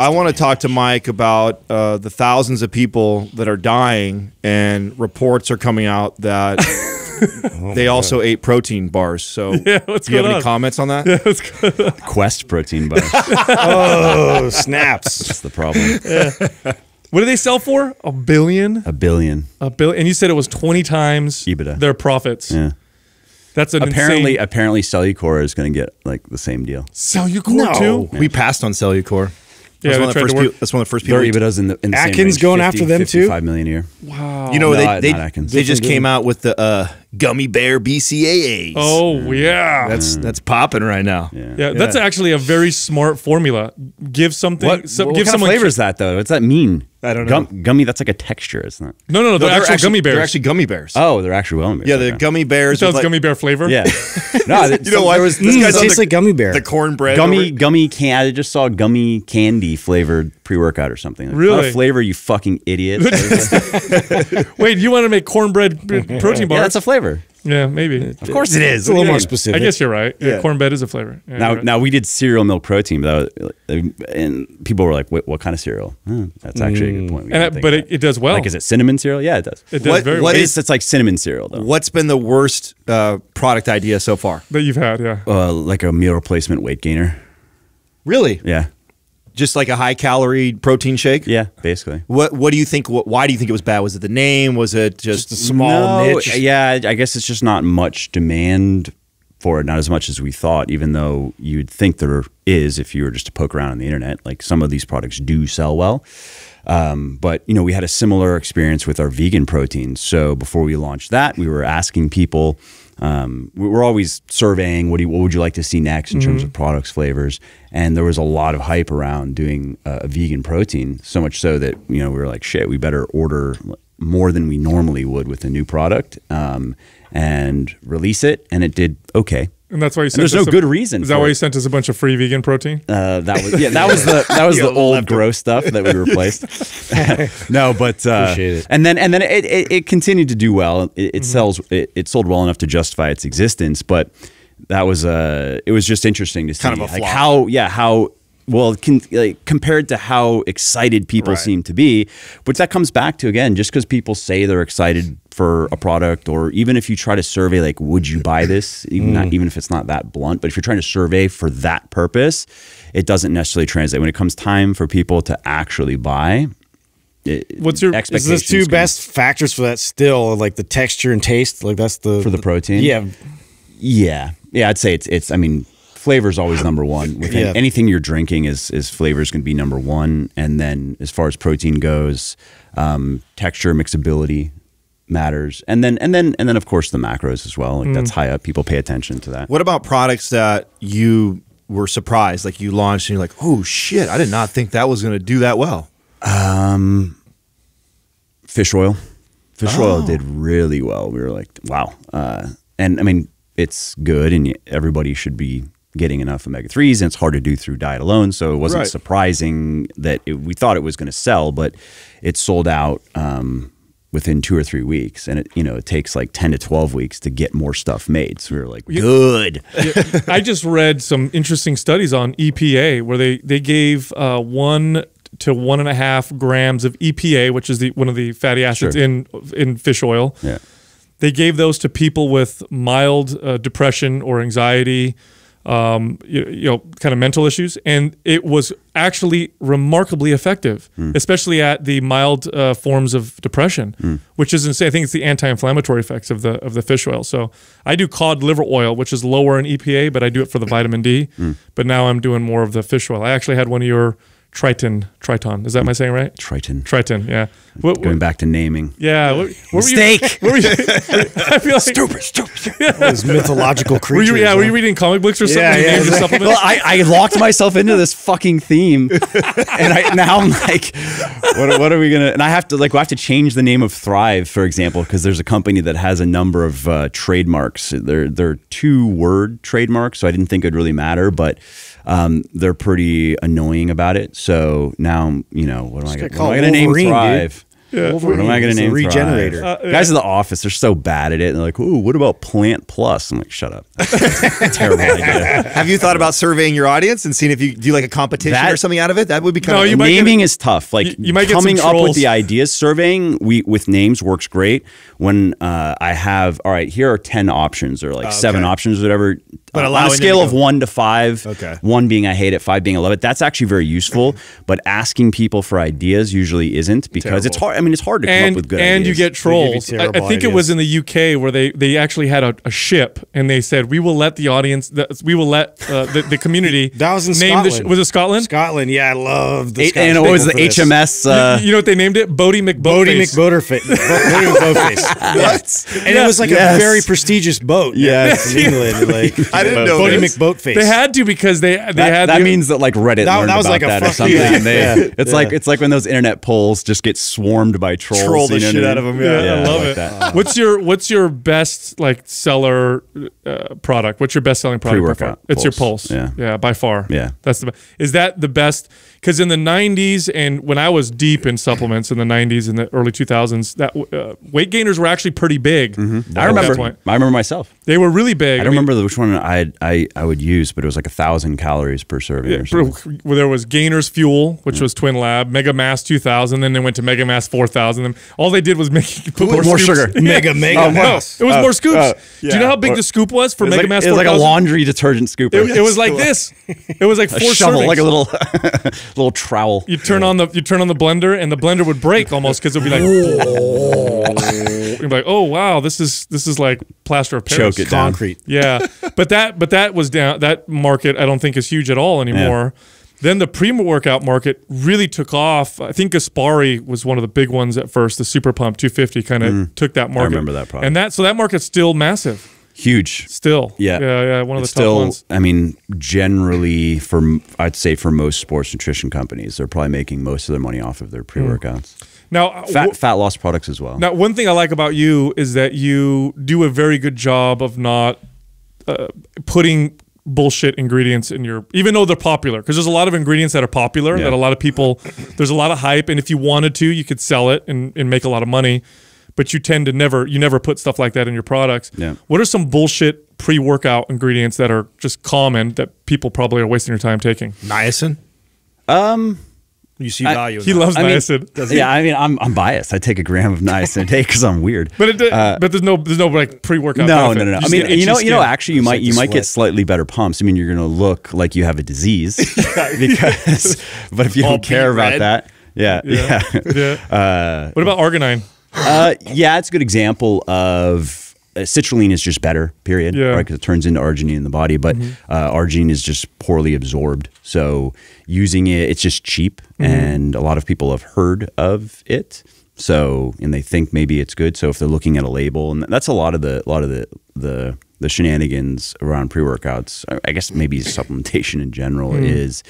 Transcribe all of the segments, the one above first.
I want to talk to Mike about uh, the thousands of people that are dying, and reports are coming out that they also ate protein bars. So, Yeah, what's do you have going any comments on that? Quest protein bars. Oh, snaps. That's the problem. What do they sell for? A billion? A billion. A billion. And you said it was 20 times EBITDA. their profits. Yeah. That's an Apparently, insane. apparently, Cellucor is going to get like the same deal. Cellucor No. too? We passed on Cellucor. Yeah, That's, they one of the first people, that's one of the first people. we- EBITDA's in the, in the same Atkins range, going after them, too? 55 million a year. Wow. you know, No, they they, not they just came out with the uh, gummy bear BCAAs. Oh, yeah. that's that's popping right now. Yeah. yeah, that's actually a very smart formula. Give something. What, some- what give kind of someone flavor is that though? What's that mean? I don't Gum, know. gummy. That's like a texture, isn't it? No, no, no. They're, No, actual gummy bears. They're actually gummy bears. Oh, they're actually well. yeah, the okay. gummy bears. Sounds like- gummy bear flavor. Yeah. no, th- You know some- what? There was This Mm, guy's it tastes the- like gummy bear. The cornbread. gummy over- gummy can. I just saw gummy candy flavored pre workout or something. Like, it's not a Really? flavor, you fucking idiot. Wait, you want to make cornbread b- protein yeah, that's a flavor. yeah, maybe. Of course it is. It's a little more specific. I guess you're right. Yeah. Yeah. cornbread is a flavor. Yeah, Now, right. now we did cereal milk protein, but that was, and people were like, "What, what kind of cereal?" Huh, that's actually a good point. We and didn't it, think but it, it does well. like, is it cinnamon cereal? Yeah, it does. it does What- very what well. it's, it's like cinnamon cereal though. What's been the worst uh, product idea so far? that you've had. Yeah. Uh, like a meal replacement weight gainer. Really? Yeah, Just like a high calorie protein shake? yeah, basically. What What do you think? What, why do you think it was bad? Was it the name? Was it just, Just a small No, niche. Yeah, I guess it's just not much demand for it, not as much as we thought, even though you'd think there is if you were just to poke around on the internet. Like some of these products do sell well. Um, but you know, we had a similar experience with our vegan proteins. So before we launched that, we were asking people. Um, we were always surveying what do you, what would you like to see next in terms of products, flavors, and there was a lot of hype around doing uh, a vegan protein. So much so that you know we were like, shit, we better order more than we normally would with a new product um, and release it, and it did okay. And that's why you And sent there's us no a- good reason. Is that for why you sent us a bunch of free vegan protein? Uh, that was yeah. That was the that was the old gross stuff that we replaced. no, but uh, Appreciate it. and then and then it, it, it continued to do well. It, it sells. It, it sold well enough to justify its existence. But that was uh, it was just interesting to see Kind of a like how yeah how. Well, con- like, compared to how excited people Right. seem to be, which that comes back to again, just because people say they're excited for a product, or even if you try to survey, like, would you buy this? Even not, mm. even if it's not that blunt, but if you're trying to survey for that purpose, it doesn't necessarily translate. When it comes time for people to actually buy, it, What's your- is Is those two can- best factors for that still like the texture and taste? Like that's the for the protein? Yeah, Yeah, yeah, I'd say it's it's. I mean, flavor is always number one. With Yeah. anything you're drinking, is is flavor is going to be number one, and then as far as protein goes, um, texture, mixability matters, and then and then and then of course the macros as well. Like that's high up. People pay attention to that. What about products that you were surprised, like you launched and you're like, oh shit, I did not think that was going to do that well. Um, fish oil. Fish Oh. oil did really well. We were like, wow. Uh, and I mean, it's good, and everybody should be getting enough omega threes, and it's hard to do through diet alone. So it wasn't Right. surprising that it, we thought it was going to sell, but it sold out um, within two or three weeks, and it you know it takes like ten to twelve weeks to get more stuff made. So we were like, good. I just read some interesting studies on EPA where they they gave uh, one to one and a half grams of EPA, which is the one of the fatty acids Sure. in in fish oil. Yeah. They gave those to people with mild uh, depression or anxiety, um, you, you know, kind of mental issues, and it was actually remarkably effective, especially at the mild uh, forms of depression, which is insane. I think it's the anti-inflammatory effects of the of the fish oil. So I do cod liver oil, which is lower in EPA, but I do it for the vitamin D. But now I'm doing more of the fish oil. I actually had one of your Triton, Triton. Is that my saying right? Triton. Triton, yeah. What, Going back to naming. yeah. What, what were you- Mistake. what were you, I feel like, Stupid, stupid. those mythological Were creatures. you, yeah, were you reading comic books or something? Yeah, yeah, exactly. well, I, I locked myself into this fucking theme, and I, now I'm like, what, what are we gonna? And I have to like, I have to change the name of Thrive, for example, because there's a company that has a number of uh, trademarks. They're they're two word trademarks, so I didn't think it'd really matter, but um, they're pretty annoying about it. So now, you know, what am I Just gonna, gotta what am I gonna name Wolverine, dude. Thrive? What am I going to name? regenerator. Thrive? Guys in the office, they're so bad at it. And they're like, "Ooh, what about Plant Plus?" I'm like, "Shut up." Terrible idea. Have you thought about surveying your audience and seeing if you do like a competition That- or something out of it? That would be kind No, of you might get- naming is tough. Like you- you might get some coming up with the ideas. Surveying we with names works great. When uh, I have all right, here are ten options or like seven options, or whatever. But Uh, allowing on a scale to of one to five. Okay. One being I hate it, five being I love it. That's actually very useful. but asking people for ideas usually isn't because it's hard. I mean, it's hard to come and up with good and you get give you trolls. I, I terrible think it was in the UK where they they actually had a, a ship and they said we will let the audience the, we will let uh, the, the community That was in name the Scotland. sh- was it Scotland? Scotland, yeah, I love the Eight- Scottish and what was the this. HMS? Uh, you, you know what they named it? Boaty Boaty McBoatface. McBoatface. Boaty McBoatface. What? And it was like Yes. a very prestigious boat. Yes. from England. Like I didn't know Boaty this. McBoatface. They had to because they they that, had that the- means that like Reddit That- learned that was about like a that or something. you. and they- Yeah. It's like it's like when those internet polls just get swarmed by trolls. Troll the you know shit I mean? out of 'em, Yeah, Yeah, I love like it. that. What's your What's your best like seller uh, product? What's your best selling product? Pre-workout? It's your Pulse. pulse. Yeah. yeah, by far. Yeah. that's the. be- Is that the best? Because in the '90s and when I was deep in supplements in the '90s and the early 2000s, that uh, weight gainers were actually pretty big. I at that remember. point. I remember myself. They were really big. I don't remember which one I I I would use, but it was like a thousand calories per serving. or something. Where there was Gainers Fuel, which was Twinlab, Mega Mass 2000, then they went to Mega Mass 4000. All they did was make put more, More scoops. sugar. Mega, mega. Oh, No, it was more scoops. oh, Do you know how big the scoop was for was Mega like, Mass it was like a laundry detergent scooper. It, it was like this. It was like a four shovel, servings. like a little little trowel. You turn on the you turn on the blender and the blender would break almost because it'd be like, you'd be like, oh wow, this is this is like plaster of Paris. Choke it down. Concrete. Yeah, but that but that was down. That market I don't think is huge at all anymore. Then the pre-workout market really took off. I think Gaspari was one of the big ones at first. The Super Pump 250 kind of mm. took that market. I remember that product. And that so that market's still massive. Huge. Still. Yeah, Yeah, yeah. One of the It's top still, ones. I mean, generally, for I'd say for most sports nutrition companies, they're probably making most of their money off of their pre-workouts. Now, uh, Fat fat loss products as well. Now, one thing I like about you is that you do a very good job of not uh, putting bullshit ingredients in your, even though they're popular. Because there's a lot of ingredients that are popular Yeah. that a lot of people, there's a lot of hype, and if you wanted to, you could sell it and, and make a lot of money. But you tend to never, you never put stuff like that in your products. Yeah. What are some bullshit pre-workout ingredients that are just common that people probably are wasting their time taking? Niacin. um, You see I- value. in He that. loves I mean, niacin. yeah, I mean, I'm I'm biased. I take a gram of niacin a day because I'm weird. but it, but there's no there's no like pre-workout. no, no, no, no. I mean, you itchy know, you know, actually, you might like you the might get slightly better pumps. I mean, you're going to look like you have a disease because, but if you All don't care beet about red. that, yeah, yeah, Yeah. Uh, what about arginine? Uh, yeah, it's a good example of uh, citrulline is just better. Period. Yeah. Right, because it turns into arginine in the body, but uh, arginine is just poorly absorbed. So using it, it's just cheap, Mm-hmm. and a lot of people have heard of it. So and they think maybe it's good. So if they're looking at a label, and that's a lot of the a lot of the the the shenanigans around pre workouts. I guess maybe supplementation in general Mm. is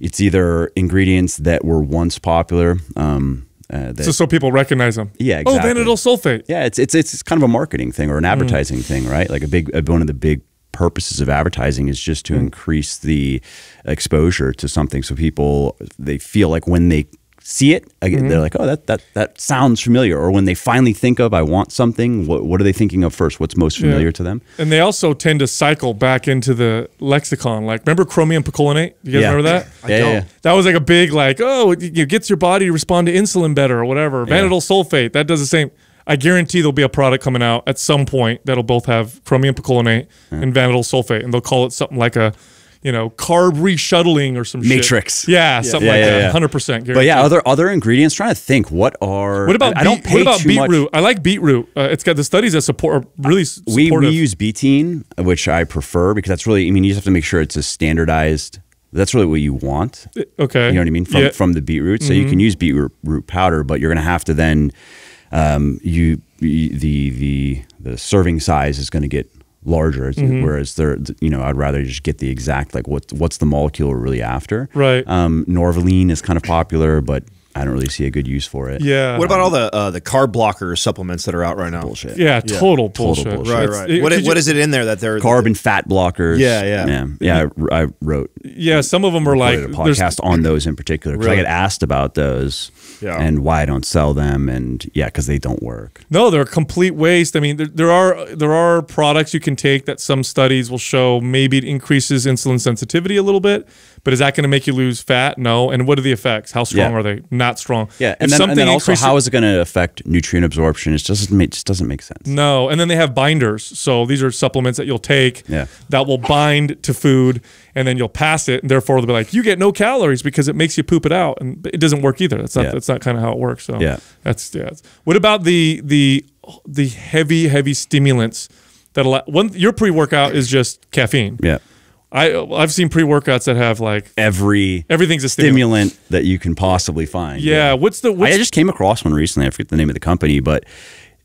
it's either ingredients that were once popular. Um, uh, that, So, so people recognize them. Yeah, Oh, exactly. vanadyl sulfate. yeah, it's it's it's kind of a marketing thing or Mm. an advertising thing, right? Like a big one of the big purposes of advertising is just to Mm. increase the exposure to something, so people they feel like when they see it, uh, Mm-hmm. they're like, oh, that that that sounds familiar. Or when they finally think of, I want something. What what are they thinking of first? What's most familiar to them? And they also tend to cycle back into the lexicon. Like, remember chromium picolinate? You guys Yeah. remember that? Yeah, yeah, yeah. That was like a big, like, oh, it, it gets your body to respond to insulin better or whatever. Vanadyl sulfate, that does the same. I guarantee there'll be a product coming out at some point that'll both have chromium picolinate and vanadyl sulfate, and they'll call it something like a, you know, carb reshuttling or some shit. Matrix. Yeah, something Yeah, like yeah, that. yeah. Hundred percent. But yeah, other other ingredients. Trying to think, what are What about I, I don't beet, pay what about too much. beetroot? I like beetroot. Uh, it's got the studies that support really s- we, supportive. we use betaine, which I prefer because that's really. I mean, you just have to make sure it's a standardized. That's really what you want. okay. You know what I mean from Yeah. from the beetroot. So you can use beetroot root powder, but you're going to have to then um, you, you the the the serving size is going to get larger. Mm-hmm. Whereas there, you know, I'd rather just get the exact like what what's the molecule we're really after. Right. Um, Norvaline is kind of popular, but I don't really see a good use for it. Yeah. What about all the uh, the carb blocker supplements that are out right now? bullshit? Yeah, total bullshit. bullshit. Right, right. it- what, could you- what is it in there that they're Carb and fat blockers. Yeah, yeah. yeah, yeah. I, I wrote Yeah, some of them are like recorded a there's- podcast on those in particular because I get asked about those Yeah. and why I don't sell them, and yeah, because they don't work. No, they're a complete waste. I mean, there, there are there are products you can take that some studies will show maybe it increases insulin sensitivity a little bit, but is that going to make you lose fat? No. And what are the effects? How strong Yeah. are they? Not strong. Yeah, If and then, and then also, how is it going to affect nutrient absorption? It just doesn't make just doesn't make sense. No, and then they have binders. So these are supplements that you'll take Yeah. that will bind to food, and then you'll pass it, and therefore they'll be like, you get no calories because it makes you poop it out, and it doesn't work either. That's not Yeah. that's not kind of how it works. So Yeah. that's yeah. What about the the the heavy heavy stimulants that allow, one your pre workout is just caffeine. Yeah, I I've seen pre workouts that have like every everything's a stimulant. stimulant that you can possibly find. Yeah, what's the what's I just came across one recently. I forget the name of the company, but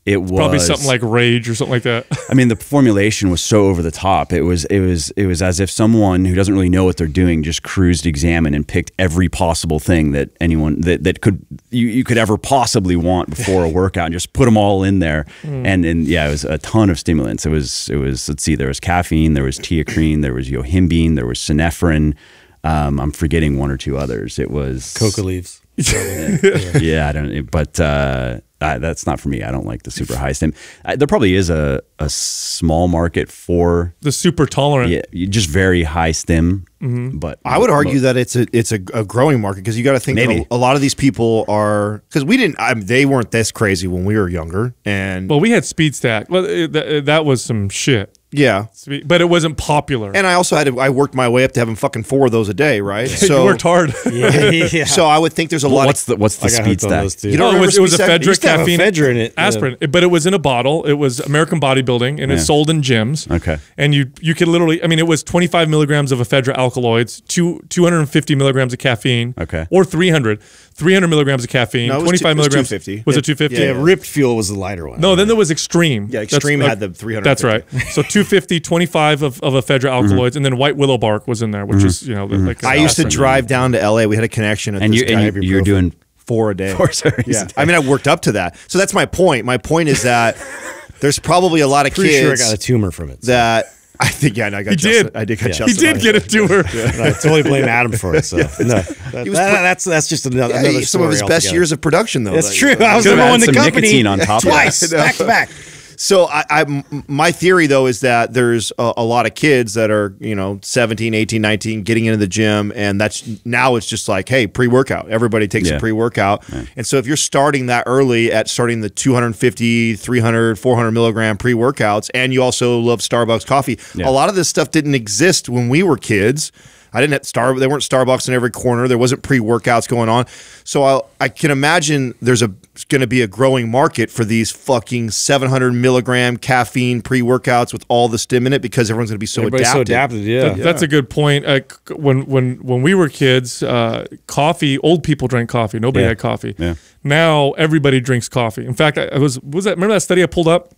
it was probably something like Rage or something like that. I mean, the formulation was so over the top. It was it was it was as if someone who doesn't really know what they're doing just cruised examine and picked every possible thing that anyone that, that could you, you could ever possibly want before a workout and just put them all in there. And and yeah, it was a ton of stimulants. It was it was let's see, there was caffeine, there was teacrine, there was yohimbine, there was synephrine. Um, I'm forgetting one or two others. It was Coca leaves. yeah, I don't. But uh, I, that's not for me. I don't like the super high stim. I, there probably is a, a small market for the super tolerant. yeah, just very high stim. Mm-hmm. But I would argue that it's a it's a, a growing market because you got to think that a, a lot of these people are because we didn't I mean, they weren't this crazy when we were younger and Well, we had speed stack. Well, that, that was some shit. Yeah But it wasn't popular. and I also had to I worked my way up to having fucking four of those a day right you so worked hard. Yeah, yeah. so I would think there's a lot what's of the what's the I got speed hooked on stack? those too. You don't Oh, it remember was, it was a Speed Stack? Fedric used to have a caffeine Fedra in it, yeah. aspirin, but it was in a bottle. It was American Bodybuilding, and Yeah. it's sold in gyms. Okay. and you you could literally, I mean, it was 25 milligrams of ephedra alkaloids, two 250 milligrams of caffeine, Okay. or 300, 300 milligrams of caffeine, No, 25 two- it was milligrams. 250. Was it 250? yeah, Yeah, Ripped Fuel was the lighter one. No, then there was Extreme. Yeah, Extreme uh, had the 300. That's right. So 250, 25 of, of ephedra alkaloids, and then white willow bark was in there, which is you know the, like I used to drive down to LA we had a connection at And this you guy and you- you're ibuprofen. doing four a day Four series yeah a day. I mean I worked up to that so that's my point my point is that there's probably a lot of Pretty kids sure I got a tumor from it. so- that I think yeah, and I got He Justin, did. I did get Yeah. He did get it. a tumor. And I totally blame Adam for it. So no, that, He was that- put- that's that's just another, Yeah, another he- some of his story best years of production though That's that- true. I was Could've number one in the company on top of twice, back to back. So I, I my theory though is that there's a, a lot of kids that are, you know, 17, 18, 19 getting into the gym and that's now it's just like, hey, pre-workout. Everybody takes Yeah. a pre-workout. And so if you're starting that early at starting the 250, 300, 400 milligram pre-workouts and you also love Starbucks coffee, Yeah. a lot of this stuff didn't exist when we were kids. I didn't have Star. There weren't Starbucks in every corner. There wasn't pre-workouts going on. So I, I can imagine there's a going to be a growing market for these fucking 700 milligram caffeine pre-workouts with all the stim in it because everyone's going to be so Everybody's so adapted. adapted. Yeah. That- That's a good point. Uh, when when when we were kids, uh, coffee. Old people drank coffee. Nobody Yeah. had coffee. Yeah. Now everybody drinks coffee. In fact, I, I was was that remember that study I pulled up?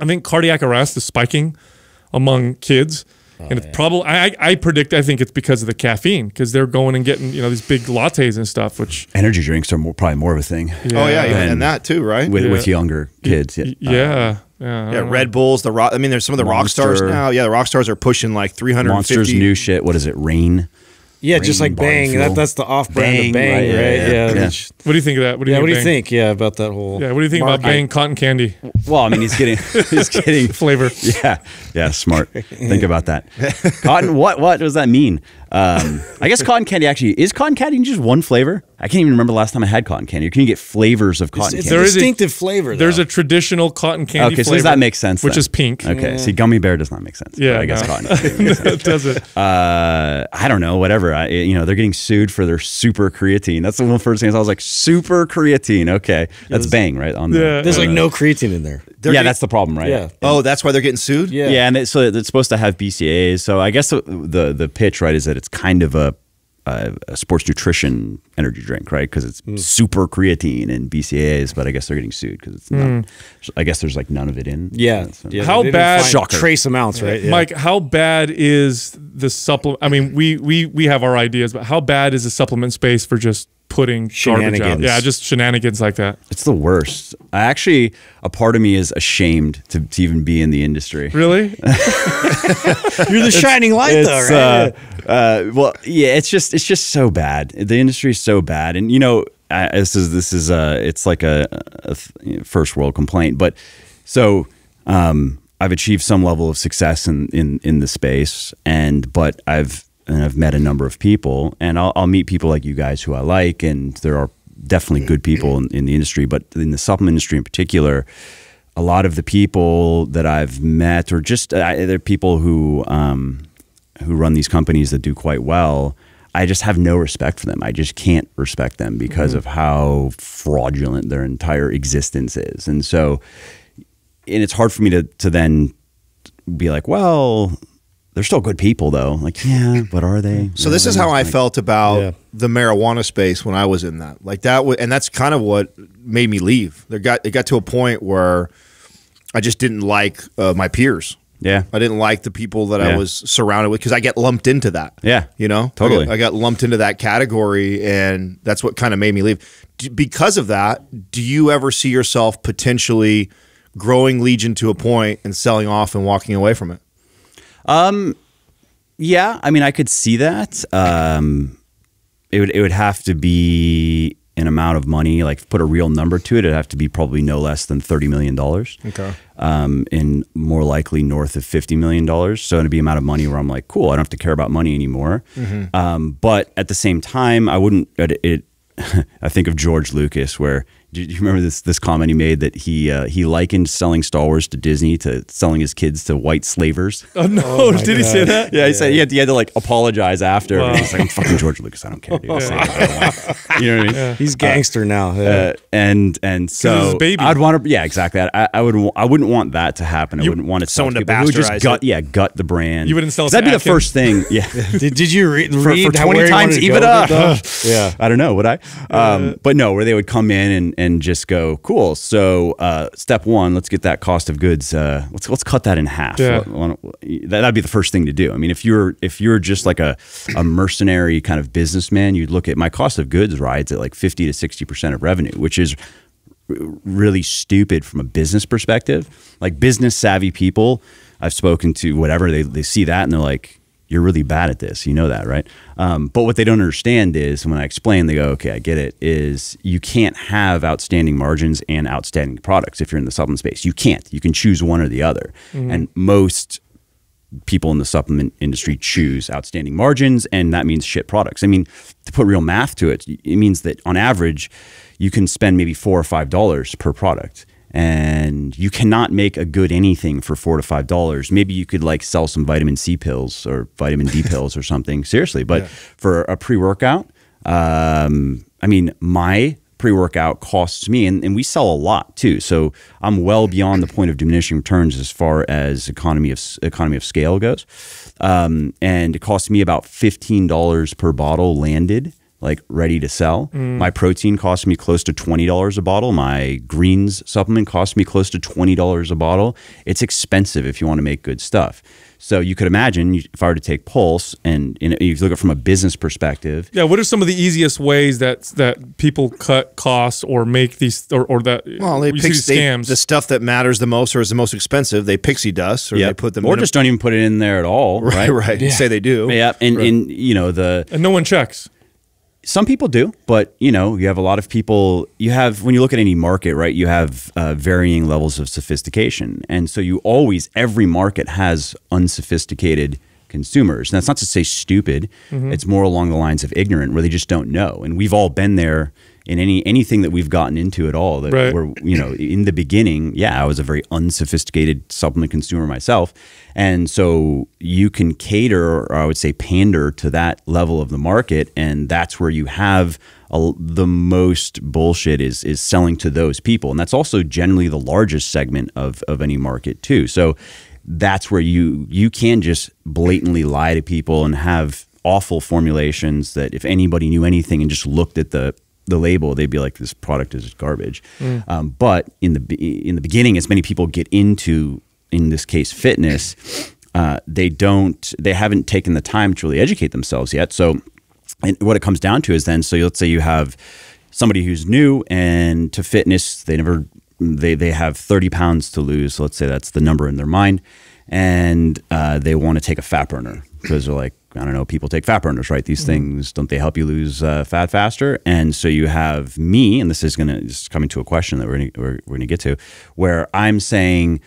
I think cardiac arrest is spiking among kids. Oh, and it's probably I, I I predict I think it's because of the caffeine because they're going and getting you know these big lattes and stuff which energy drinks are more, probably more of a thing Oh yeah, yeah, And- and that too, right? with Yeah. with younger kids. y- Yeah, yeah yeah, yeah. Red Bulls, the rock. I mean, there's some of the rock stars now. Yeah, the rock stars are pushing like 350. Monsters new shit. What is it? Reign. Yeah, just like Bang. fuel. That, that's the off-brand Bang, of Bang, right, right? yeah, Yeah. yeah. Yeah. What do you think of that? What do you yeah, think what do you think? Yeah, about that whole. Yeah, what do you think about. Bang cotton candy Well, I mean, he's getting he's getting flavor? Yeah, yeah, smart. Think about that. Cotton. What? What does that mean? Um, I guess cotton candy actually is cotton candy just one flavor. I can't even remember the last time I had cotton candy. Or can you get flavors of cotton It's candy? a There is a- distinctive flavor. There's a traditional cotton candy okay, so flavor. does that make sense? Which then? is pink. Okay, see, gummy bear does not make sense. Yeah, I guess no. cotton. Candy makes sense. it doesn't. uh, I don't know, whatever. I, you know, they're getting sued for their super creatine. That's the one first thing I was like, super creatine. Okay, that's bang right on the. Yeah. There's like no creatine in there. They're yeah, getting- that's the problem, right? Yeah. Oh, that's why they're getting sued. Yeah. Yeah, and it, so it's supposed to have BCAAs. So I guess the the, the pitch, right, is that it's kind of a, a, a sports nutrition energy drink, right? Because it's Hmm. super creatine and BCAAs, but I guess they're getting sued because it's not. I guess there's like none of it in. Yeah. So- yeah How bad- Shocker. Trace amounts, right? Yeah. Mike, how bad is the supplement? I mean, we we we have our ideas, but how bad is the supplement space for just putting garbage out. Yeah, just shenanigans like that. It's the worst. I actually, a part of me is ashamed to, to even be in the industry. Really? You're the shining light, though, right? uh, uh, well, yeah, it's just it's just so bad. The industry is so bad, and you know, I, this is this is uh, it's like a, a first world complaint. But so um, I've achieved some level of success in in in the space, and but I've and I've met a number of people, and I'll, I'll meet people like you guys who I like, and there are definitely good people in, in the industry, but in the supplement industry in particular a lot of the people that I've met, or just uh, they're people who um, who run these companies that do quite well. I just have no respect for them. I just can't respect them because of how fraudulent their entire existence is, and so, and it's hard for me to to then be like, well, they're still good people though. Like, yeah, but are they? So this is how I Like, felt about Yeah. the marijuana space when I was in that. Like that, w- and that's kind of what made me leave. There got it got to a point where I just didn't like uh, my peers. Yeah, I didn't like the people that I was surrounded with because I get lumped into that. Yeah, you know, totally. I got, I got lumped into that category, and that's what kind of made me leave. D- because of that, do you ever see yourself potentially growing Legion to a point and selling off and walking away from it? Yeah, I mean, I could see that. Um, it would it would have to be an amount of money, like put a real number to it. It'd have to be probably no less than thirty million dollars. Okay. Um, and more likely north of fifty million dollars. So it'd be amount of money where I'm like, cool, I don't have to care about money anymore. Um, but at the same time, I wouldn't. It. it I think of George Lucas, where do you remember this this comment he made that he uh, he likened selling Star Wars to Disney to selling his kids to white slavers. Oh no! Did he say that? Yeah, he said he had, he had to like apologize after. Wow. He's like, I'm fucking George Lucas. I don't care, dude. I'll say whatever I want. You know what I mean? He's gangster now. Yeah. Uh, and and so baby. I'd want to, yeah, exactly. I, I would, I wouldn't want that to happen. I You- wouldn't want it someone to people who would just gut, it. yeah, gut the brand. You wouldn't sell That'd to be the first thing. Yeah, did, did you re- for, read for how- 20 where he wanted times to go EBITDA. with it, though? yeah. I don't know, would I? Um, but no, where they would come in and, and just go, cool. So uh, step one, let's get that cost of goods. Uh, let's let's cut that in half. Yeah. That, that'd be the first thing to do. I mean, if you're if you're just like a, a mercenary kind of businessman, you'd look at my cost of goods rides at like fifty to sixty percent of revenue, which is really stupid from a business perspective. Like business savvy people, I've spoken to whatever they they see that and they're like, "You're really bad at this." You know that, right? Um, but what they don't understand is when I explain, they go, "Okay, I get it." Is you can't have outstanding margins and outstanding products if you're in the supplement space. You can't. You can choose one or the other, and most people in the supplement industry choose outstanding margins, and that means shit products. I mean, to put real math to it, it means that on average, you can spend maybe four or five dollars per product. And you cannot make a good anything for four to five dollars. Maybe you could like sell some vitamin C pills or vitamin D pills or something. Seriously, but for a pre workout, um, I mean, my pre workout costs me, and, and we sell a lot too. So I'm well beyond the point of diminishing returns as far as economy of economy of scale goes. Um, and it costs me about fifteen dollars per bottle landed, like ready to sell. Mm. My protein costs me close to twenty dollars a bottle. My greens supplement costs me close to twenty dollars a bottle. It's expensive if you want to make good stuff. So you could imagine if I were to take Pulse and, and if you look at it from a business perspective, Yeah. What are some of the easiest ways that that people cut costs or make these or, or that Well, they you pick see they- the stuff that matters the most or is the most expensive. They pixie dust or Yep. they put them or in a- just don't even put it in there at all, right, right? right. Say they do. Yeah, and, and you know the and no one checks. Some people do, but you know you have a lot of people. You have when you look at any market, right? You have uh, varying levels of sophistication, and so you always every market has unsophisticated consumers. And that's not to say stupid. It's more along the lines of ignorant, where they just don't know. And we've all been there in any anything that we've gotten into at all. That Right. where you know in the beginning, yeah, I was a very unsophisticated supplement consumer myself, and so you can cater, or I would say pander to that level of the market, and that's where you have a, the most bullshit is is selling to those people, and that's also generally the largest segment of of any market too. So that's where you you can just blatantly lie to people and have awful formulations that if anybody knew anything and just looked at the the label, they'd be like, "This product is garbage." Um, but in the in the beginning, as many people get into, in this case, fitness, uh, they don't, they haven't taken the time to really educate themselves yet. So and what it comes down to is then so let's say you have somebody who's new and to fitness they never they they have 30 pounds to lose so let's say that's the number in their mind and uh, they want to take a fat burner because they're like i don't know people take fat burners right these things don't they help you lose uh, fat faster and so you have me and this is going to is coming to a question that we're going we're, we're going to get to where i'm saying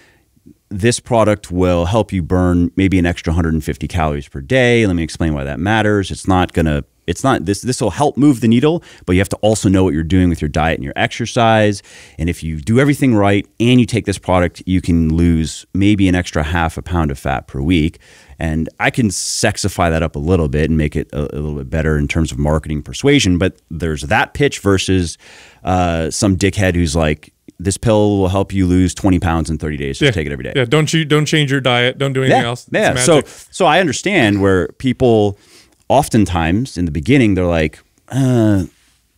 this product will help you burn maybe an extra 150 calories per day. Let me explain why that matters. It's not going to it's not this this will help move the needle, but you have to also know what you're doing with your diet and your exercise. And if you do everything right and you take this product, you can lose maybe an extra half a pound of fat per week. And I can sexify that up a little bit and make it a, a little bit better in terms of marketing persuasion. But there's that pitch versus uh, some dickhead who's like, this pill will help you lose 20 pounds in 30 days. Just take it every day. Yeah, don't you don't change your diet. Don't do anything Yeah, else. It's yeah. So, so I understand where people, oftentimes in the beginning, they're like, uh,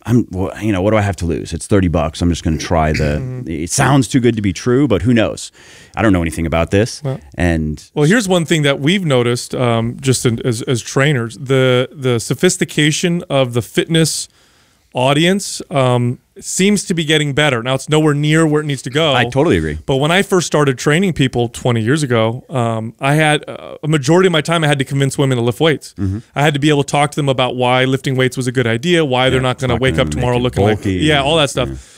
"I'm, well, you know, what do I have to lose? It's thirty bucks. I'm just going to try the. it sounds too good to be true, but who knows? I don't know anything about this. and Well, here's one thing that we've noticed, um, just in, as as trainers, the the sophistication of the fitness audience um, seems to be getting better. Now it's nowhere near where it needs to go. I totally agree. But when I first started training people 20 years ago, um, I had uh, a majority of my time I had to convince women to lift weights. Mm-hmm. I had to be able to talk to them about why lifting weights was a good idea, why they're not going to wake up tomorrow looking you like bulky. yeah, all that stuff.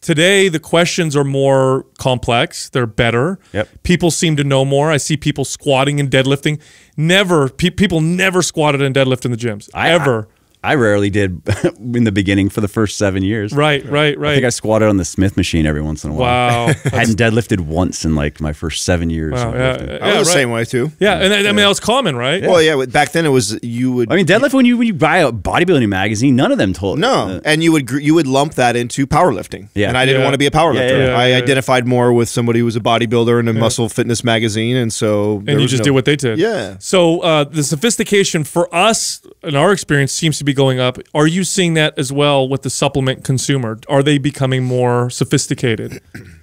Today the questions are more complex. They're better. Yep. People seem to know more. I see people squatting and deadlifting. Never pe- people never squatted and deadlift in the gyms I- ever. I rarely did in the beginning for the first seven years. right, right, right. I think I squatted on the Smith machine every once in a while. wow. I hadn't deadlifted once in like my first seven years. Wow, yeah, yeah, I was the right. same way too. Yeah, and I, I mean that was common, right? Well, yeah. Back then it was you would. I mean, deadlift when you when you buy a bodybuilding magazine, none of them told. no, uh, and you would you would lump that into powerlifting. Yeah. and I didn't Yeah. want to be a powerlifter. Yeah, yeah, yeah, I yeah. identified more with somebody who was a bodybuilder in a muscle fitness magazine, and so and you just no- did what they did. Yeah. So uh, the sophistication for us, in our experience, seems to be going up. Are you seeing that as well with the supplement consumer? Are they becoming more sophisticated?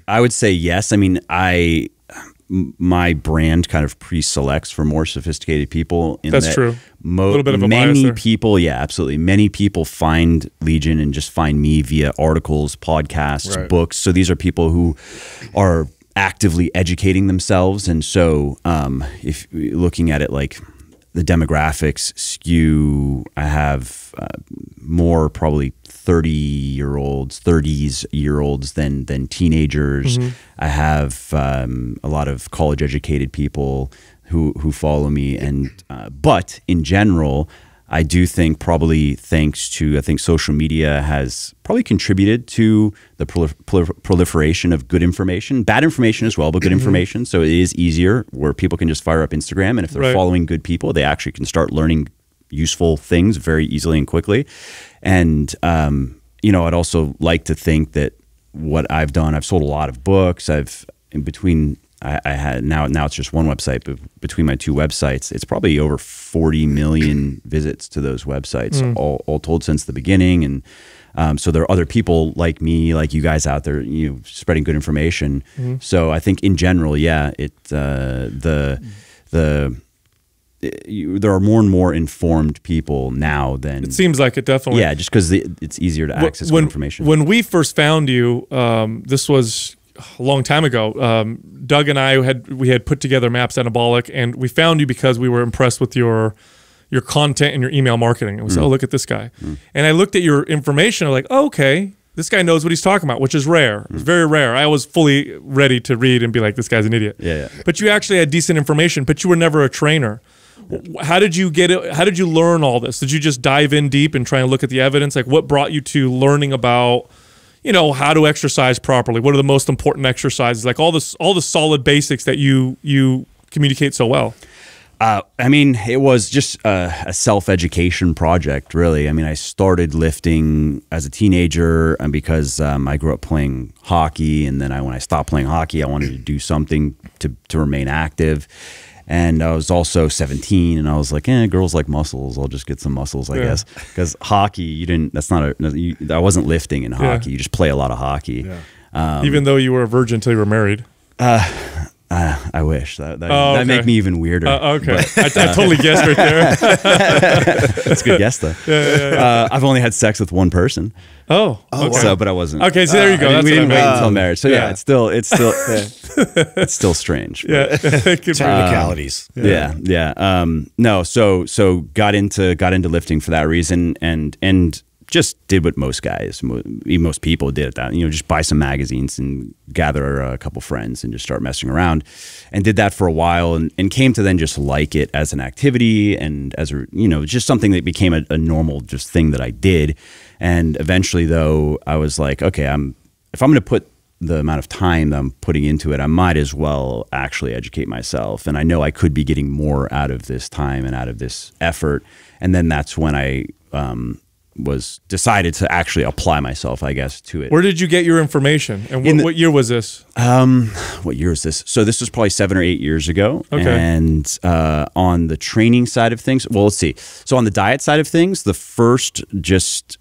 I would say yes. I mean, I my brand kind of pre-selects for more sophisticated people. In That's that true. Mo- Little bit of a many people, yeah, absolutely. Many people find Legion and just find me via articles, podcasts, Right. books. So these are people who are actively educating themselves, and so um, if looking at it like the demographics skew, I have uh, more probably 30 year olds 30s year olds than than teenagers. I have um, a lot of college educated people who who follow me. And uh, but in general I do think probably thanks to I think social media has probably contributed to the prolif- prolif- proliferation of good information, bad information as well, but good information. So it is easier where people can just fire up Instagram, and if they're Right. following good people, they actually can start learning useful things very easily and quickly. And um, you know, I'd also like to think that what I've done, I've sold a lot of books. I've in between. I, I had now now it's just one website, but between my two websites, it's probably over 40 million visits to those websites, all, all told since the beginning. And um, so there are other people like me, like you guys out there, you know, spreading good information. So I think in general, yeah, it uh, the the you, there are more and more informed people now than It seems like it definitely. yeah, just because it's easier to access good when, information. When we first found you, um, this was a long time ago. Um, Doug and I had we had put together Maps Anabolic, and we found you because we were impressed with your your content and your email marketing. And we Mm. said, "Oh, look at this guy." And I looked at your information. I'm like, oh, "Okay, this guy knows what he's talking about," which is rare. Mm. It's very rare. I was fully ready to read and be like, "This guy's an idiot." Yeah, yeah. But you actually had decent information. But you were never a trainer. How did you get it? How did you learn all this? Did you just dive in deep and try and look at the evidence? Like, what brought you to learning about, you know, how to exercise properly? What are the most important exercises? Like all this, all the solid basics that you you communicate so well. Uh, I mean, it was just a, a self education project, really. I mean, I started lifting as a teenager, and because um, I grew up playing hockey, and then I, when I stopped playing hockey, I wanted to do something to to remain active. And I was also 17, and I was like, "Eh, girls like muscles. I'll just get some muscles, I Yeah. guess." Because hockey, you didn't. That's not a. You, I wasn't lifting in hockey. You just play a lot of hockey. Even though you were a virgin until you were married. Uh, I wish that that, Oh, that make me even weirder. Uh, okay, I, I totally guessed right there. That's a good guess though. Yeah, Uh, I've only had sex with one person, Oh, okay. so but I wasn't. Okay, so there you go. I didn't- we I didn't wait meant. until marriage. So yeah, yeah. it's still it's still it's still strange. but- Yeah, It could be. Technicalities. yeah yeah um no so so got into got into lifting for that reason and and just did what most guys mo- most people did at that you know just buy some magazines and gather a couple friends and just start messing around and did that for a while and, and came to then just like it as an activity and as a you know just something that became a, a normal just thing that i did and eventually though i was like okay i'm if i'm going to put the amount of time that I'm putting into it, I might as well actually educate myself. And I know I could be getting more out of this time and out of this effort. And then that's when I um, was decided to actually apply myself, I guess, to it. Where did you get your information? And In what, the- what year was this? what year is this? So this was probably seven or eight years ago. Okay. And uh, on the training side of things, well, let's see. So on the diet side of things, the first just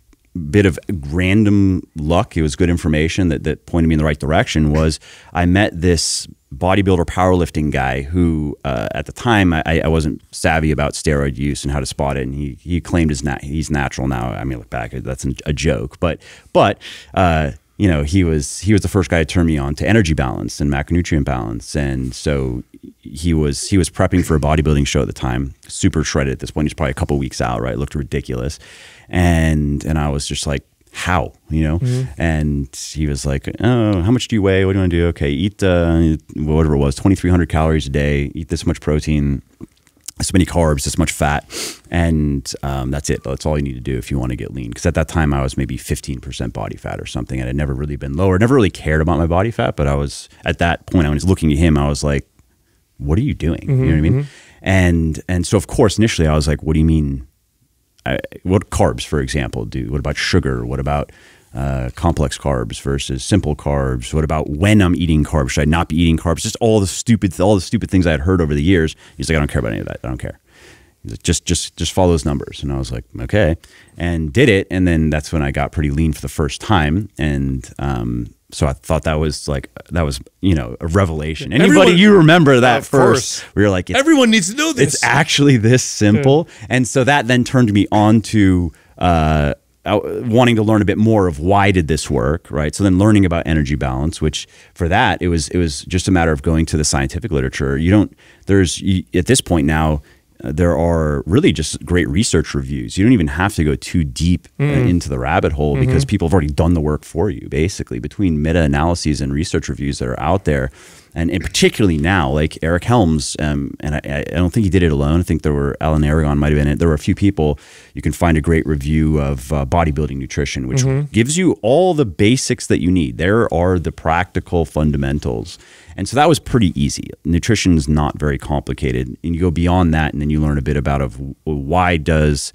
bit of random luck, it was good information that, that pointed me in the right direction, was I met this bodybuilder powerlifting guy who uh, at the time I, I wasn't savvy about steroid use and how to spot it and he, he claimed his nat- he's natural now. I mean look back that's a joke but but uh, you know he was he was the first guy to turn me on to energy balance and macronutrient balance and so he was he was prepping for a bodybuilding show at the time super shredded at this point. He's probably a couple weeks out right? Looked ridiculous. And and I was just like how you know and he was like oh how much do you weigh what do you want to do okay eat uh, whatever it was 2300 calories a day eat this much protein this many carbs, this much fat, and um, that's it. That's all you need to do if you want to get lean. Because at that time, I was maybe 15% body fat or something, and I'd never really been lower. Never really cared about my body fat, but I was at that point. I was looking at him. I was like, "What are you doing?" you know what I mean? And and so of course, initially, I was like, "What do you mean? What carbs, for example, do? What about sugar? What about uh, complex carbs versus simple carbs? What about when I'm eating carbs? Should I not be eating carbs? Just all the stupid, all the stupid things I had heard over the years. He's like, I don't care about any of that. I don't care. Like, just, just, just follow those numbers. And I was like, okay, and did it. And then that's when I got pretty lean for the first time. And um, so I thought that was like that was you know a revelation. Anybody Everyone- you remember that first? We were like, Everyone needs to know this. it's actually this simple. And so that then turned me on to uh, uh, wanting to learn a bit more of why did this work, right? So then learning about energy balance, which for that it was it was just a matter of going to the scientific literature. You don't there's you, at this point now. There are really just great research reviews. You don't even have to go too deep uh, into the rabbit hole because people have already done the work for you, basically, between meta analyses and research reviews that are out there and, and particularly now, like Eric Helms, um, and I, I don't think he did it alone. I think there were Alan Aragon might have been it. There were a few people. You can find a great review of uh, bodybuilding nutrition, which gives you all the basics that you need. There are the practical fundamentals, and so that was pretty easy. Nutrition is not very complicated, and you go beyond that, and then you learn a bit about of why does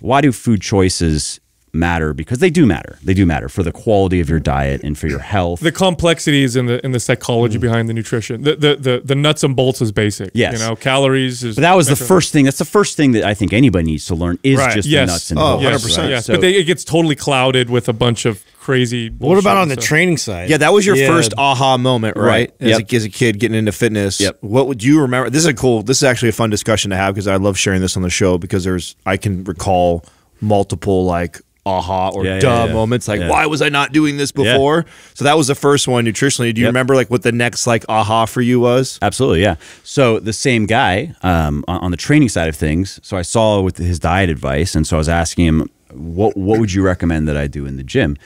why do food choices matter because they do matter. They do matter for the quality of your diet and for your health. the complexities and the and the psychology mm. behind the nutrition. The, the the the nuts and bolts is basic. Yes. You know, calories is But that was the measured- first thing. That's the first thing that I think anybody needs to learn is Right. just Yes. the nuts and Oh, bolts. Yes, 100%. yes. So- but they, it gets totally clouded with a bunch of crazy. What about on the so- training side? Yeah, that was your Yeah. first aha moment, right? Right. As, Yep. a, as a kid getting into fitness. Yep. What would you remember? This is a cool. This is actually a fun discussion to have because I love sharing this on the show because there's I can recall multiple like aha or Yeah, yeah, duh yeah. moments like Yeah. why was I not doing this Yeah. before? So that was the first one nutritionally. Do you Yep. remember like what the next like aha for you was? Absolutely, yeah. So the same guy um, on, on the training side of things. So I saw with his diet advice, and so I was asking him, "What what would you recommend that I do in the gym?"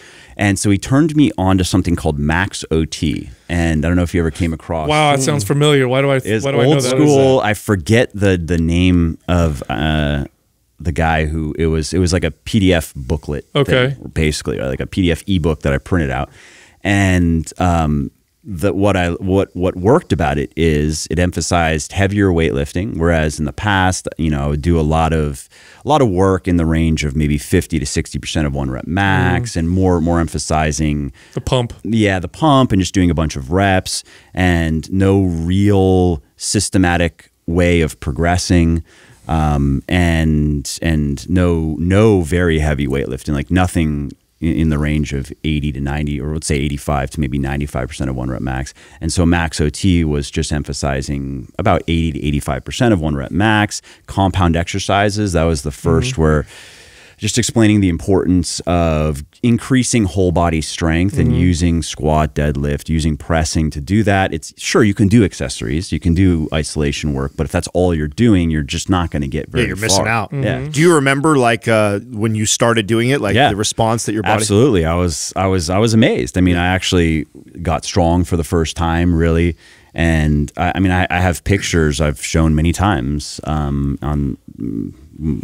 And so he turned me on to something called Max OT, and I don't know if you ever came across. Wow, that sounds familiar. Why do I? It's why do I know old that? school. I forget the the name of uh, the guy who it was. It was like a PDF booklet. Okay. thing, basically, like a PDF ebook that I printed out, and um, the what I what what worked about it is it emphasized heavier weightlifting, whereas in the past, you know, I would do a lot of a lot of work in the range of maybe fifty to sixty percent of one rep max, and more more emphasizing The pump. yeah, the pump and just doing a bunch of reps and no real systematic way of progressing. Um, and and no no very heavy weightlifting, like nothing in, the range of 80 to 90, or let's say 85 to maybe 95% of one rep max. And so Max OT was just emphasizing about 80 to 85% of one rep max. Compound exercises, that was the 1st mm-hmm. where just explaining the importance of increasing whole body strength and using squat, deadlift, using pressing to do that. It's sure you can do accessories, you can do isolation work, but if that's all you're doing, you're just not going to get very Yeah, you're missing far. out. Yeah. Do you remember like uh, when you started doing it, like Yeah. the response that your body? Absolutely. I was I was I was amazed. I mean, I actually got strong for the first time, really. And I, I mean, I, I have pictures I've shown many times um, on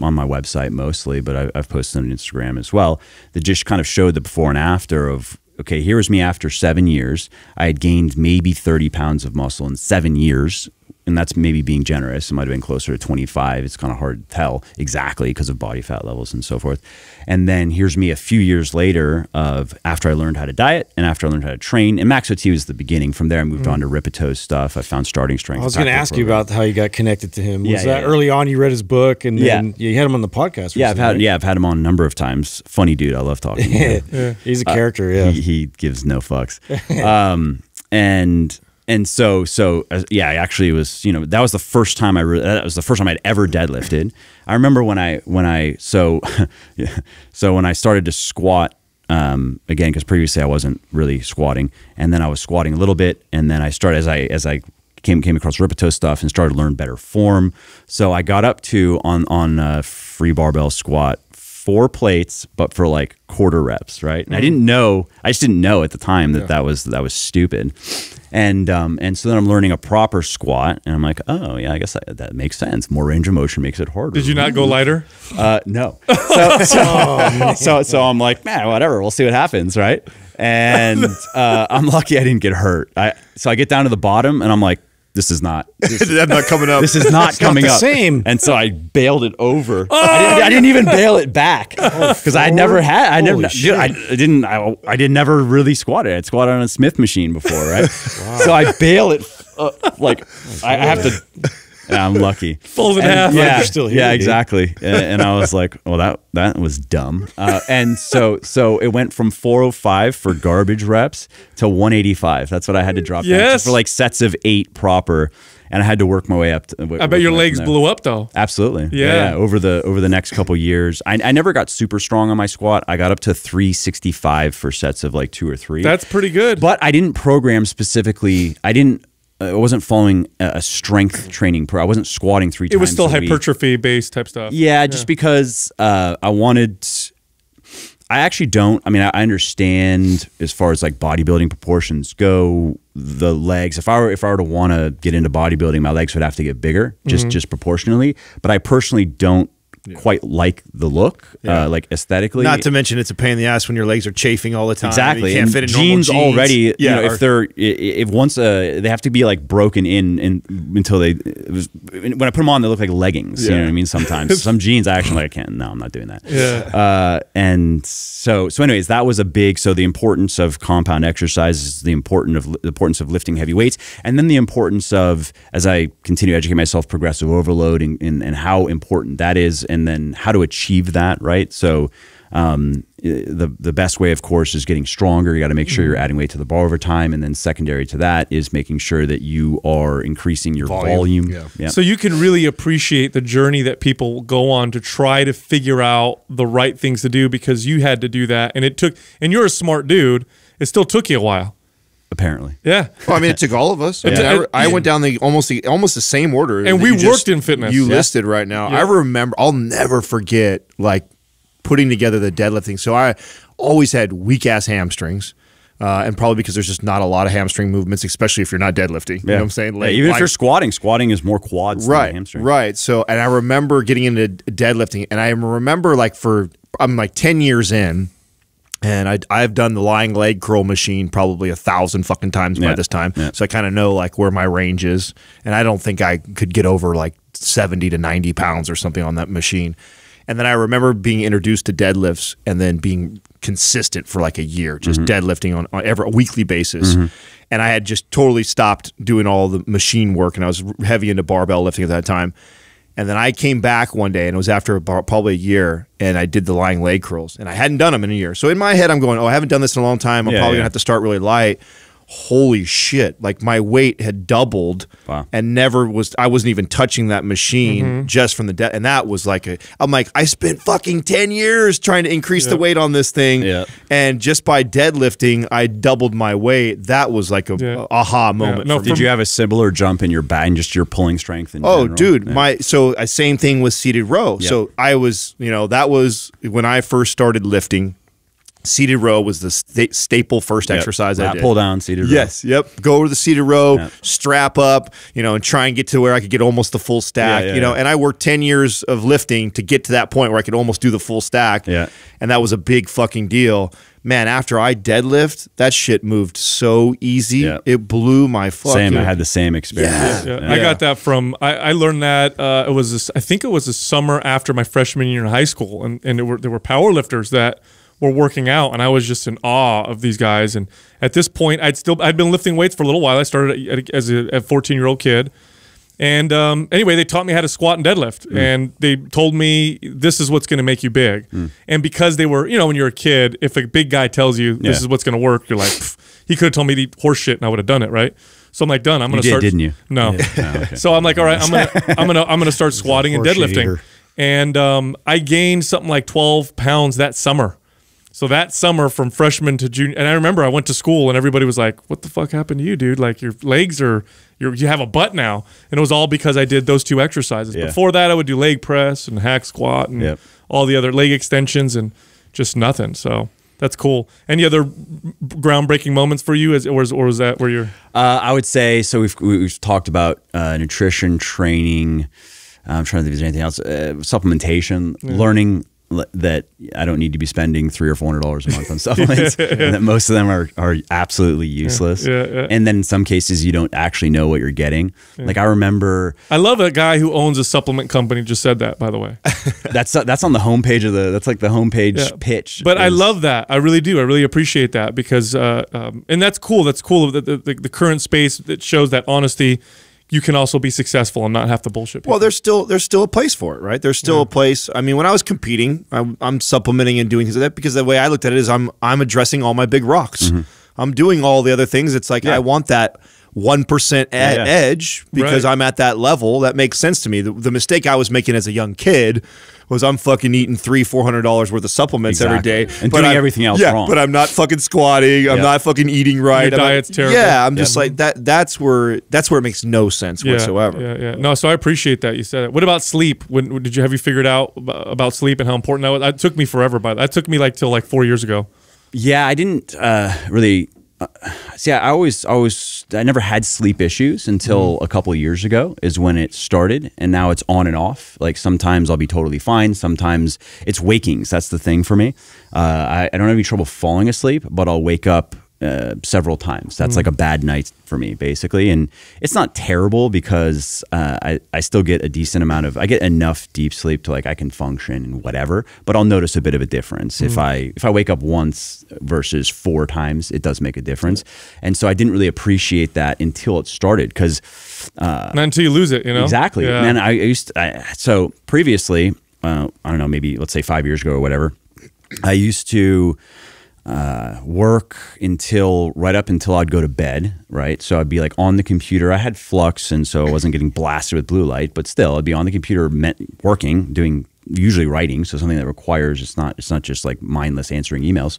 on my website mostly, but I, I've posted on Instagram as well. That just kind of showed the before and after of okay, here's me after seven years. I had gained maybe thirty pounds of muscle in seven years. And that's maybe being generous. It might have been closer to 25. It's kind of hard to tell exactly because of body fat levels and so forth. And then here's me a few years later of after I learned how to diet and after I learned how to train. And Max OT was the beginning. From there, I moved on to Rippetoe's stuff. I found starting strength. I was going to ask you about how you got connected to him. Was Yeah, that yeah. early on? You read his book, and Yeah. then you had him on the podcast. Yeah, I've had right? yeah, I've had him on a number of times. Funny dude, I love talking. to him. He's a character. Yeah. he, he gives no fucks. um, and and so so uh, yeah, I actually was you know that was the first time I re- that was the first time I'd ever deadlifted. I remember when I when I so so when I started to squat um, again because previously I wasn't really squatting, and then I was squatting a little bit, and then I started as I as I came came across Rippetoe's stuff and started to learn better form. So I got up to on on free barbell squat four plates, but for like quarter reps, right? And I didn't know, I just didn't know at the time that that was that was stupid. And um, and so then I'm learning a proper squat, and I'm like, oh yeah, I guess that, that makes sense. More range of motion makes it harder. Did you not go lighter? Uh, no. So, so, so, so I'm like, man, whatever. We'll see what happens, right? And uh, I'm lucky I didn't get hurt. I so I get down to the bottom, and I'm like, this is not. This, That's not coming up. this is not coming the up. same. And so I bailed it over. I, didn't, I didn't even bail it back because I never had. I never. Holy Dude, I, I didn't. I, I did never really squatted. I'd squatted on a Smith machine before, right? So I bail it uh, like I, I have to. Yeah, I'm lucky. In And- half. Yeah, you're still here, yeah, exactly. And, and I was like, well, that that was dumb. Uh, and so so it went from 405 for garbage reps to 185. That's what I had to drop down to for like sets of eight proper, and I had to work my way up. To, I bet your legs blew up though. Absolutely. Yeah. Over the over the next couple years, I, I never got super strong on my squat. I got up to 365 for sets of like two or three. That's pretty good. But I didn't program specifically. I didn't. Uh, I wasn't following a strength training pro. I wasn't squatting three it was still hypertrophy based type stuff. Yeah, just because uh, I wanted. I actually don't. I mean, I understand as far as like bodybuilding proportions go. The legs. If I were if I were to want to get into bodybuilding, my legs would have to get bigger, just Mm-hmm. just proportionally. But I personally don't quite like the look, uh, like aesthetically. Not to mention, it's a pain in the ass when your legs are chafing all the time. Exactly. You can't and fit in normal jeans, already. Yeah. you know, if they're if once uh they have to be like broken in and until they it was, when I put them on they look like leggings. You know what I mean? Sometimes some jeans I actually like, I can't. No, I'm not doing that. Yeah. Uh, and so so anyways, that was a big. So the importance of compound exercises, the important of the importance of lifting heavy weights, and then the importance of as I continue to educate myself, progressive overload and, and, and how important that is, and then how to achieve that. Right. So um, the the best way, of course, is getting stronger. You got to make sure you're adding weight to the bar over time, and then secondary to that is making sure that you are increasing your volume. yeah. Yeah. So you can really appreciate the journey that people go on to try to figure out the right things to do because you had to do that and it took and you're a smart dude. It still took you a while. Apparently. Yeah. Well, I mean, it took all of us. I, mean, Yeah. I, I went down the almost the almost the same order, And we you just- worked in fitness. You Yeah. listed right now. Yeah. I remember. I'll never forget like putting together the deadlifting. So I always had weak ass hamstrings. Uh, and probably because there's just not a lot of hamstring movements, especially if you're not deadlifting. You know what I'm saying? Yeah, even if like- you're squatting, squatting is more quads right, than hamstring. right. So, and I remember getting into deadlifting, and I remember like for I'm like ten years in, and I I've done the lying leg curl machine probably a thousand fucking times by this time. yeah. So I kind of know like where my range is, and I don't think I could get over like seventy to ninety pounds or something on that machine. And then I remember being introduced to deadlifts and then being consistent for like a year, just Mm-hmm. deadlifting on, on every a weekly basis. And I had just totally stopped doing all the machine work and I was heavy into barbell lifting at that time. And then I came back one day, and it was after about probably a year, and I did the lying leg curls, and I hadn't done them in a year. So in my head, I'm going, "Oh, I haven't done this in a long time. I'm Yeah, probably yeah. gonna have to start really light." Holy shit! Like my weight had doubled, Wow. and never was. I wasn't even touching that machine just from the debt, and that was like a. I'm like, I spent fucking ten years trying to increase the weight on this thing, Yeah. and just by deadlifting, I doubled my weight. That was like a, Yeah. aha moment. No, for me. Did you have a similar jump in your back and just your pulling strength? In Oh, general? dude, Yeah. my so uh, same thing with seated row. Yeah. So I was, you know, that was when I first started lifting. Seated row was the sta- staple first Yep. exercise I Lat did. pull down, seated row. Yes, yep. Go over the seated row, Yeah. strap up, you know, and try and get to where I could get almost the full stack. Yeah, yeah, you know, yeah. and I worked ten years of lifting to get to that point where I could almost do the full stack. Yeah. and that was a big fucking deal. Man, after I deadlift, that shit moved so easy. Yeah. It blew my fucking. Same. I had the same experience. Yeah, Yeah. I got that from. I, I learned that uh, it was. This, I think it was the summer after my freshman year in high school, and and there were there were power lifters that were working out, and I was just in awe of these guys. And at this point, I'd still I'd been lifting weights for a little while. I started at, as a 14 year old kid. And um, anyway, they taught me how to squat and deadlift, Mm. and they told me this is what's going to make you big. And because they were, you know, when you're a kid, if a big guy tells you this Yeah. is what's going to work, you're like, he could have told me the horse shit, and I would have done it, right? So I'm like, done. I'm going to start. didn't you? No. Oh, okay. So I'm like, all right, I'm gonna, I'm gonna, I'm gonna start squatting and deadlifting. eater. And um, I gained something like 12 pounds that summer. So that summer from freshman to junior, and I remember I went to school and everybody was like, "What the fuck happened to you, dude? Like your legs are, you're, you have a butt now." And it was all because I did those two exercises. Yeah. Before that, I would do leg press and hack squat and Yep. all the other leg extensions and just nothing. So that's cool. Any other groundbreaking moments for you, as or was, or was that where you're? Uh, I would say so. We've we've talked about uh, nutrition, training. I'm trying to think if there's anything else. Uh, supplementation, learning l- that I don't need to be spending three or four hundred dollars a month on supplements, and that most of them are are absolutely useless. Yeah, yeah. And then in some cases, you don't actually know what you're getting. Like I remember I love a guy who owns a supplement company. Just said that, by the way. that's that's on the homepage of the that's like the homepage Yeah. pitch. But I love that. I really do. I really appreciate that because, uh, um, and that's cool. That's cool. The, the, the current space that shows that honesty, you can also be successful and not have to bullshit. People. Well, there's still there's still a place for it, right? There's still a place. I mean, when I was competing, I'm, I'm supplementing and doing things like that because the way I looked at it is I'm I'm addressing all my big rocks. Mm-hmm. I'm doing all the other things. It's like I want that one percent yeah. edge because Right. I'm at that level. That makes sense to me. The, the mistake I was making as a young kid was I'm fucking eating three four hundred dollars worth of supplements every Exactly. day And but doing I'm- everything else yeah, wrong. But I'm not fucking squatting. I'm Yeah. not fucking eating right. Your I'm not- diet's terrible. Yeah, I'm just Yeah. like that. That's where that's where it makes no sense yeah, whatsoever. Yeah, yeah. No, so I appreciate that you said it. What about sleep? When when- did you have you figured out about sleep and how important that was? That took me forever, but that took me like till like four years ago. Yeah, I didn't uh, really. Uh, see, I always, always, I never had sleep issues until a couple of years ago. Is when it started, and now it's on and off. Like sometimes I'll be totally fine. Sometimes it's wakings. That's the thing for me. Uh, I, I don't have any trouble falling asleep, but I'll wake up. Uh, several times. That's like a bad night for me, basically, and it's not terrible because uh, I I still get a decent amount of I get enough deep sleep to like I can function and whatever. But I'll notice a bit of a difference if I if I wake up once versus four times. It does make a difference, and so I didn't really appreciate that until it started because Not until you lose it, you know. Exactly. Yeah. Man, I used to, I, so previously, uh, I don't know, maybe let's say five years ago or whatever, I used to uh, work until right up until I'd go to bed, right? So I'd be like on the computer. I had flux, and so I wasn't getting blasted with blue light, but still, I'd be on the computer, meant working, doing usually writing, so something that requires it's not it's not just like mindless answering emails,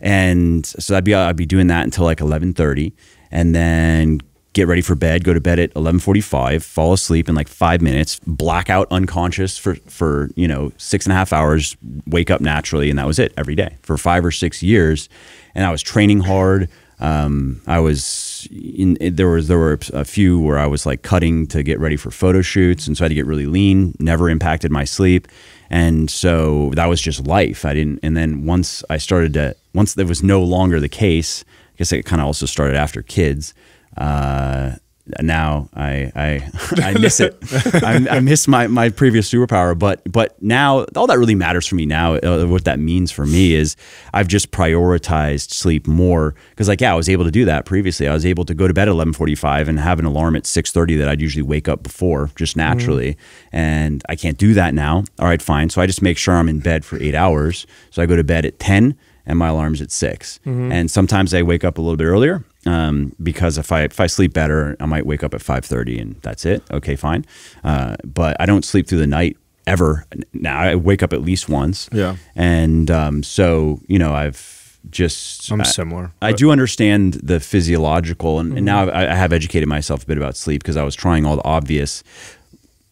and so I'd be I'd be doing that until like eleven thirty, and then get ready for bed, go to bed at 11:45, fall asleep in like five minutes, blackout unconscious for for you know six and a half hours, wake up naturally, and that was it every day for five or six years, and I was training hard. Um, I was in, there was there were a few where I was like cutting to get ready for photo shoots, and so I had to get really lean. Never impacted my sleep, and so that was just life. I didn't. And then once I started to once there was no longer the case, I guess it kind of also started after kids uh, now I I, I miss it. I, I miss my, my previous superpower. But but now all that really matters for me now. Uh, what that means for me is I've just prioritized sleep more because like yeah I was able to do that previously. I was able to go to bed at eleven forty five and have an alarm at six thirty that I'd usually wake up before just naturally, and I can't do that now. All right, fine. So I just make sure I'm in bed for eight hours. So I go to bed at ten and my alarm's at 6 And sometimes I wake up a little bit earlier um, because if I if I sleep better, I might wake up at five thirty and that's it. Okay, fine. Uh, but I don't sleep through the night ever. Now I wake up at least once. Yeah. and um, so you know I've just I'm I- similar. I do understand the physiological, and, and now I, I have educated myself a bit about sleep because I was trying all the obvious.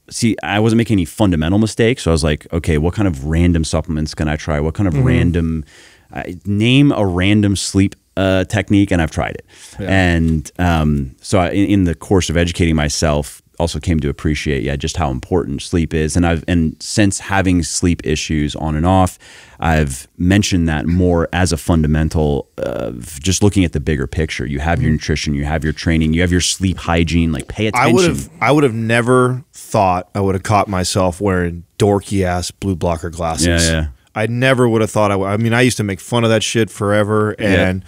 See, I wasn't making any fundamental mistakes, so I was like, okay, what kind of random supplements can I try? What kind of random I name a random sleep uh, technique, and I've tried it. And um, so, I, in, in the course of educating myself, also came to appreciate, yeah, just how important sleep is. And I've and since having sleep issues on and off, I've mentioned that more as a fundamental of just looking at the bigger picture. You have your nutrition, you have your training, you have your sleep hygiene. Like pay attention I would have I would have never thought I would have caught myself wearing dorky ass blue blocker glasses. Yeah, yeah. I never would have thought I would. I mean, I used to make fun of that shit forever, and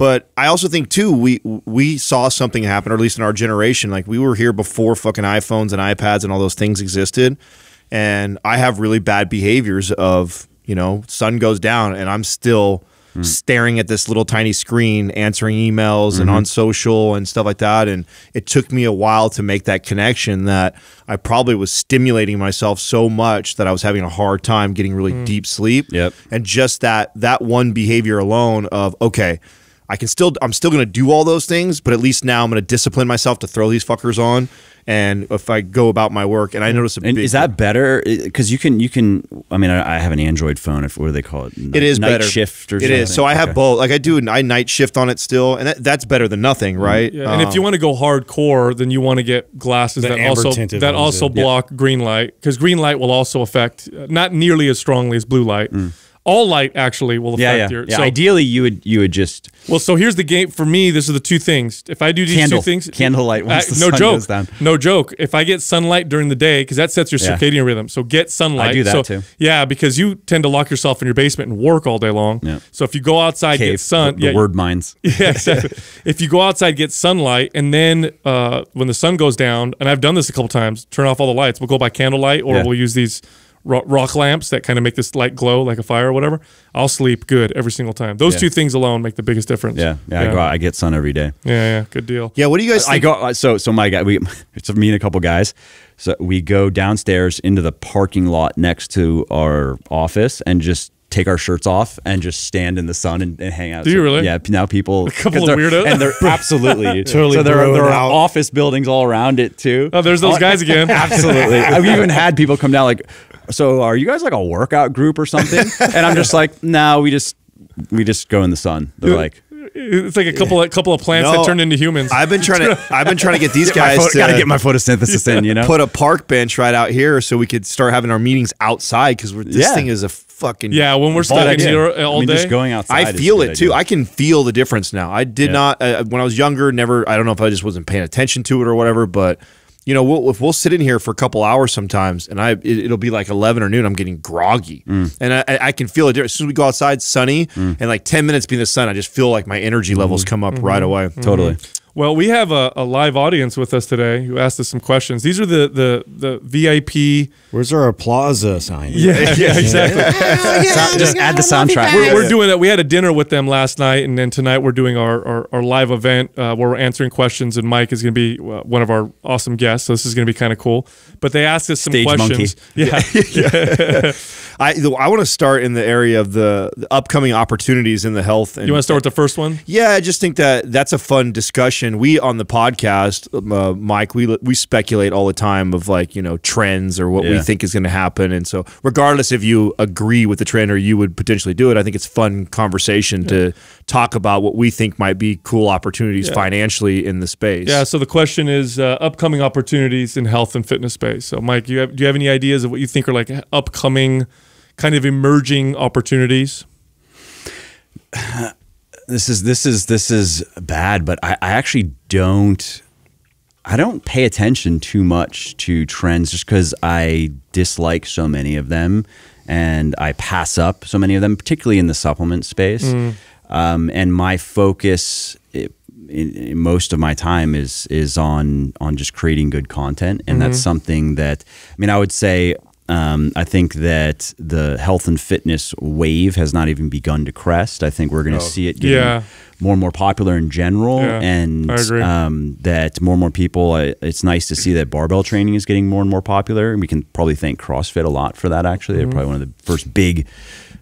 but I also think too we we saw something happen, or at least in our generation. Like we were here before fucking iPhones and iPads and all those things existed, and I have really bad behaviors of you know sun goes down and I'm still. Hmm. Staring at this little tiny screen, answering emails and mm-hmm. on social and stuff like that. And it took me a while to make that connection that I probably was stimulating myself so much that I was having a hard time getting really hmm. deep sleep. Yep. And just that that one behavior alone of okay, I can still I'm still going to do all those things, but at least now I'm going to discipline myself to throw these fuckers on. And if I go about my work, and I notice a And big is that better? Because you can, you can. I mean, I, I have an Android phone. If what do they call it? It is night better. shift or It something. is. So I have Okay. both. Like I do, I night shift on it still, and that, that's better than nothing, right? Yeah, and if Um, you want to go hardcore, then you want to get glasses that also that ones, also yeah. block green light because green light will also affect uh, not nearly as strongly as blue light. All light actually will Mm. Yeah, affect yeah. your. yeah. So, Ideally, you would you would just well, so here's the game for me. This are the two things. If I do these Candle. two things, Candlelight once the no sun joke, goes down. no joke. If I get sunlight during the day, because that sets your circadian rhythm. So get sunlight. I do that So- too. Yeah, because you tend to lock yourself in your basement and work all day long. Yeah. So if you go outside, cave get sun. the, the word mines. yeah, exactly. if you go outside, get sunlight, and then uh, when the sun goes down, and I've done this a couple times, turn off all the lights. We'll go by candlelight, or we'll use these rock lamps that kind of make this light glow like a fire or whatever. I'll sleep good every single time. Those Yeah. two things alone make the biggest difference. Yeah, yeah. I go out, I get sun every day. yeah, yeah, good deal. yeah, what do you guys I think? go uh, so so my guy we it's me and a couple guys. So we go downstairs into the parking lot next to our office and just take our shirts off and just stand in the sun and, and hang out. Do you really? Yeah. Now people a couple of weirdos. and they're absolutely Totally So there are, there are office buildings all around it too. Oh, there's those guys again. Absolutely. I've even had people come down like, so are you guys like a workout group or something? And I'm just like, no, we just we just go in the sun. They're like, It's like a couple of couple of plants No, that turned into humans. I've been trying to I've been trying to get these get guys photo- to gotta get my photosynthesis in, you know? put a park bench right out here so we could start having our meetings outside because this Yeah. thing is a fucking yeah, when we're stuck in idea. here I mean, day. just going outside. I feel good it too. idea. I can feel the difference now. I did Yeah. not uh, when I was younger. Never. I don't know if I just wasn't paying attention to it or whatever. But you know, we'll, if we'll sit in here for a couple hours sometimes, and I it, it'll be like eleven or noon. I'm getting groggy, Mm. and I, I can feel it. As soon as we go outside, sunny, and like ten minutes being the sun, I just feel like my energy levels come up right away. Mm-hmm. Totally. Well, we have a, a live audience with us today who asked us some questions. These are the the the VIP. Where's our applause uh, sign? Yeah, yeah, exactly. So- just add the soundtrack. We're, we're doing that. We had a dinner with them last night, and then tonight we're doing our, our, our live event uh, where we're answering questions. And Mike is going to be uh, one of our awesome guests, so this is going to be kind of cool. But they asked us some Stage questions. Yeah, I I want to start in the area of the, the upcoming opportunities in the health. And, you want to start with the first one? Yeah, I just think that that's a fun discussion. We on the podcast, uh, Mike, we we speculate all the time of like you know trends or what we think is going to happen, and so regardless if you agree with the trend or you would potentially do it, I think it's fun conversation to talk about what we think might be cool opportunities financially in the space. Yeah. So the question is uh, upcoming opportunities in health and fitness space. So, Mike, you have, do you have any ideas of what you think are like upcoming, kind of emerging opportunities? this is this is this is bad, but I, I actually don't. I don't pay attention too much to trends just because I dislike so many of them and I pass up so many of them, particularly in the supplement space. Mm. Um, and my focus i- in, in most of my time is is on on just creating good content, and that's mm-hmm. something that I mean I would say. Um, I think that the health and fitness wave has not even begun to crest. I think we're going to see it getting Yeah. more and more popular in general, Yeah, and um, that more and more people. Uh, it's nice to see that barbell training is getting more and more popular, and we can probably thank CrossFit a lot for that. Actually, they're probably one of the first big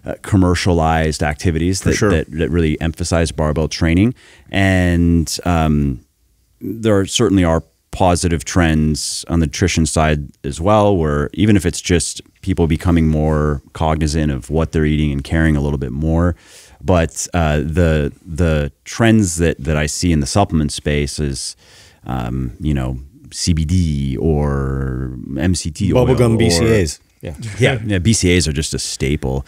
uh, commercialized activities that, sure. that that really emphasize barbell training, and um, there certainly are positive trends on the nutrition side as well, where even if it's just people becoming more cognizant of what they're eating and caring a little bit more. But uh, the the trends that, that I see in the supplement space is, um, you know, CBD or MCT oil Bubblegum or- BCAAs. Yeah. yeah, yeah, BCAAs are just a staple,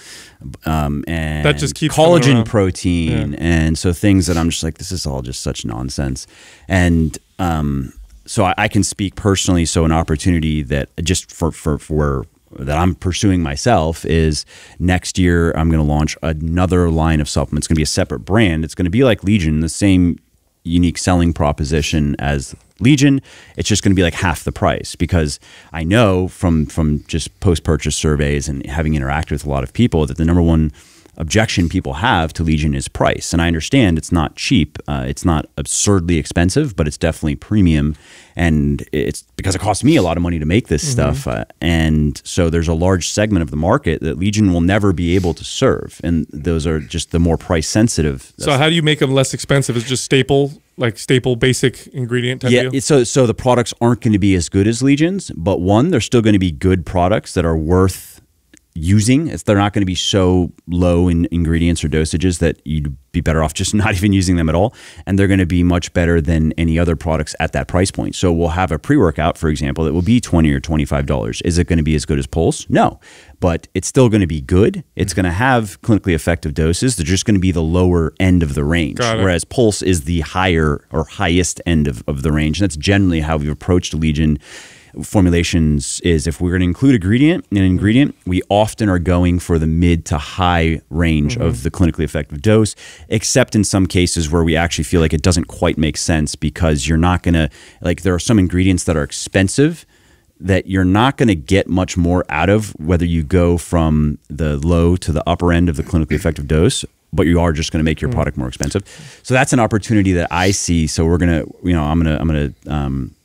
um, and That just keeps collagen around. protein, and so things that I'm just like, this is all just such nonsense, and um, so I, I can speak personally. So an opportunity that just for for for that I'm pursuing myself is next year I'm going to launch another line of supplements. It's going to be a separate brand. It's going to be like Legion, the same unique selling proposition as Legion. It's just going to be like half the price because I know from from just post purchase surveys and having interacted with a lot of people that the number one objection people have to Legion is price. And I understand it's not cheap. Uh, it's not absurdly expensive, but it's definitely premium. And it's because it costs me a lot of money to make this stuff. Uh, and so there's a large segment of the market that Legion will never be able to serve. And those are just the more price sensitive. So how do you make them less expensive? Is just staple, like staple basic ingredient type yeah, deal? it's- so so the products aren't going to be as good as Legions, but one, they're still going to be good products that are worth using. It's, they're not going to be so low in ingredients or dosages that you'd be better off just not even using them at all. And they're going to be much better than any other products at that price point. So we'll have a pre workout, for example, that will be twenty or twenty five dollars. Is it going to be as good as Pulse? No, but it's still going to be good. It's going to have clinically effective doses. They're just going to be the lower end of the range, whereas Pulse is the higher or highest end of, of the range. And that's generally how we've approached Legion formulations is if we're going to include ingredient an mm-hmm. ingredient we often are going for the mid to high range of mm-hmm. the clinically effective dose except in some cases where we actually feel like it doesn't quite make sense because you're not going to like there are some ingredients that are expensive that you're not going to get much more out of whether you go from the low to the upper end of the clinically effective dose but you are just going to make your mm. product more expensive. So that's an opportunity that i see. So we're going to you know i'm going to i'm going to um,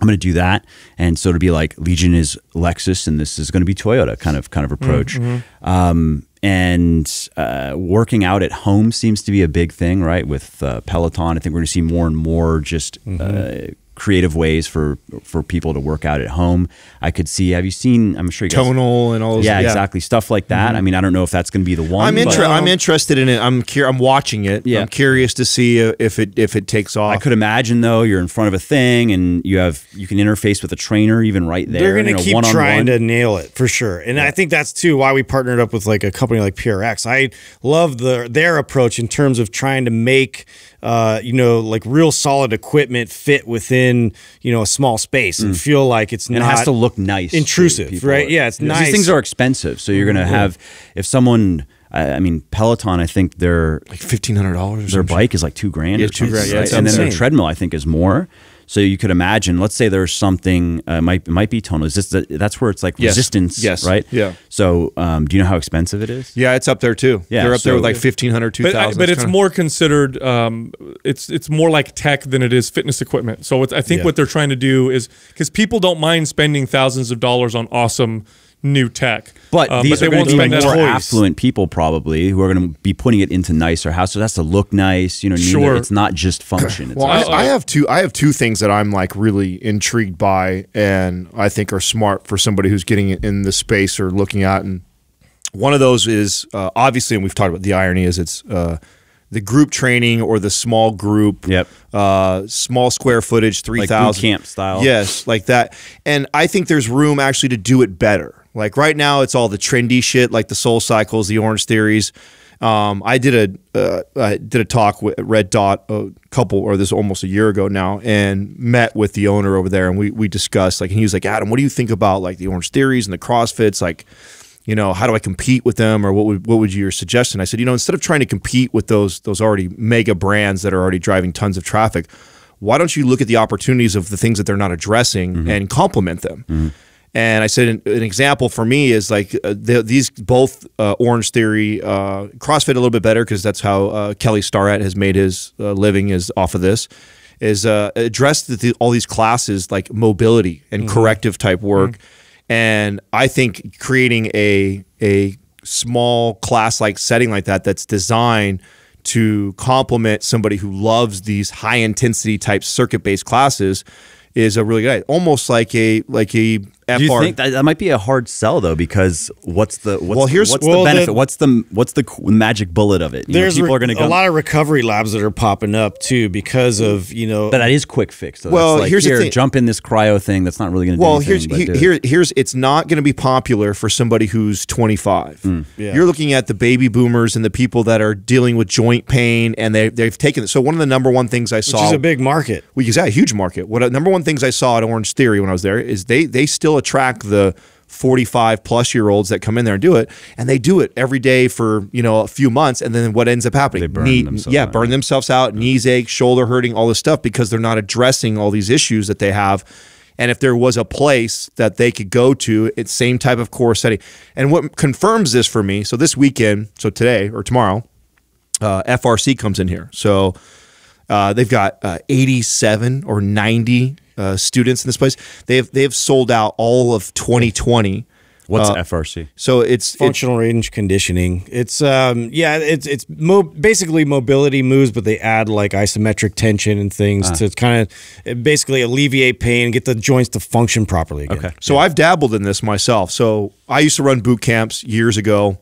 I'm going to do that, and so it'll be like Legion is Lexus, and this is going to be Toyota kind of kind of approach. Um, and uh, working out at home seems to be a big thing, right? With uh, Peloton, I think we're going to see more and more just uh, creative ways for for people to work out at home. I could see. Have you seen? I'm sure you guys. Tonal and all those. Yeah, exactly. Stuff like that. Mm-hmm. I mean, I don't know if that's going to be the one. I'm but- inter- I'm interested in it. I'm cur- I'm watching it. Yeah. I'm curious to see if it if it takes off. I could imagine though you're in front of a thing and you have you can interface with a trainer even right there. They're going to keep one-on-one. trying to nail it for sure. And I think that's too why we partnered up with like a company like PRX. I love the their approach in terms of trying to make uh, you know like real solid equipment fit within you know a small space and feel like it's Mm. and not it has to look nice, intrusive, people. right? Yeah, it's nice. These things are expensive, so you're going to have if someone. I I mean, Peloton. I think their like fifteen hundred dollars. their bike is like two grand. Yeah, two grand, yeah, right? it's and then their treadmill, I think, is more. So you could imagine. Let's say there's something. Uh, might might be tonal. Is this the, that's where it's like Yes. resistance, Yes. right? Yeah. So um, do you know how expensive it is? Yeah, it's up there too. Yeah, they're up there with like 1500 but, I- 2000 but it's kinda- more considered um, it's it's more like tech than it is fitness equipment so it's, i think Yeah. what they're trying to do is because people don't mind spending thousands of dollars on awesome new tech But Um, these they are going won't to be more toys. affluent people, probably, who are going to be putting it into nicer houses. It has to look nice. You know, what I? Sure. it's not just function. It's Well, I, I have two. I have two things that I'm like really intrigued by, and I think are smart for somebody who's getting in the space or looking at. And one of those is uh, obviously, and we've talked about the irony is it's uh, the group training or the small group. Yep. Uh, small square footage, three boot thousand camp style. Yes, like that. And I think there's room actually to do it better. Like right now, it's all the trendy shit, like the Soul Cycles, the Orange Theories. Um, I did a uh, I did a talk with Red Dot a couple or this almost a year ago now, and met with the owner over there, and we we discussed like, and he was like, Adam, what do you think about like the Orange Theories and the CrossFits, like you know, how do I compete with them, or what would what would your suggestion? I said, you know, instead of trying to compete with those those already mega brands that are already driving tons of traffic, why don't you look at the opportunities of the things that they're not addressing and complement them? And I said an, an example for me is like uh, the, these both uh, Orange Theory, uh, CrossFit a little bit better because that's how uh, Kelly Starrett has made his uh, living is off of this. Is uh, addressed the, all these classes like mobility and corrective type work, and I think creating a a small class like setting like that that's designed to complement somebody who loves these high intensity type circuit based classes is a really good idea. almost like a like a. Do you think that, that might be a hard sell though? Because what's the what's, Well, here's- what's well, the benefit? the- what's the what's the magic bullet of it? You know, There's people re- are going to go. a lot of recovery labs that are popping up too because of you know but that is quick fix. Though. Well, That's like, here's the thing- jump in this cryo thing. That's not really going to well, do here's anything. he- do here here's it's not going to be popular for somebody who's 25. Hmm. Yeah. You're looking at the baby boomers and the people that are dealing with joint pain, and they they've taken it. So one of the number one things I which saw is a big market. we use that a huge market. What uh, number one things I saw at Orange Theory when I was there is they they still attract the 45 plus year olds that come in there and do it, and they do it every day for you know a few months, and then what ends up happening? They burn Knee- themselves yeah, out. burn themselves out, knees ache, shoulder hurting, all this stuff because they're not addressing all these issues that they have. And if there was a place that they could go to, it's same type of core setting. And what confirms this for me, so this weekend, so today or tomorrow, uh, FRC comes in here. So uh, they've got uh, 87 or 90 uh, students in this place. They've they've sold out all of 2020. What's uh, FRC? So it's, it's Functional range conditioning. It's um yeah, it's it's mo- basically mobility moves, but they add like isometric tension and things to kind of basically alleviate pain, get the joints to function properly again. Okay. So I've dabbled in this myself. So I used to run boot camps years ago.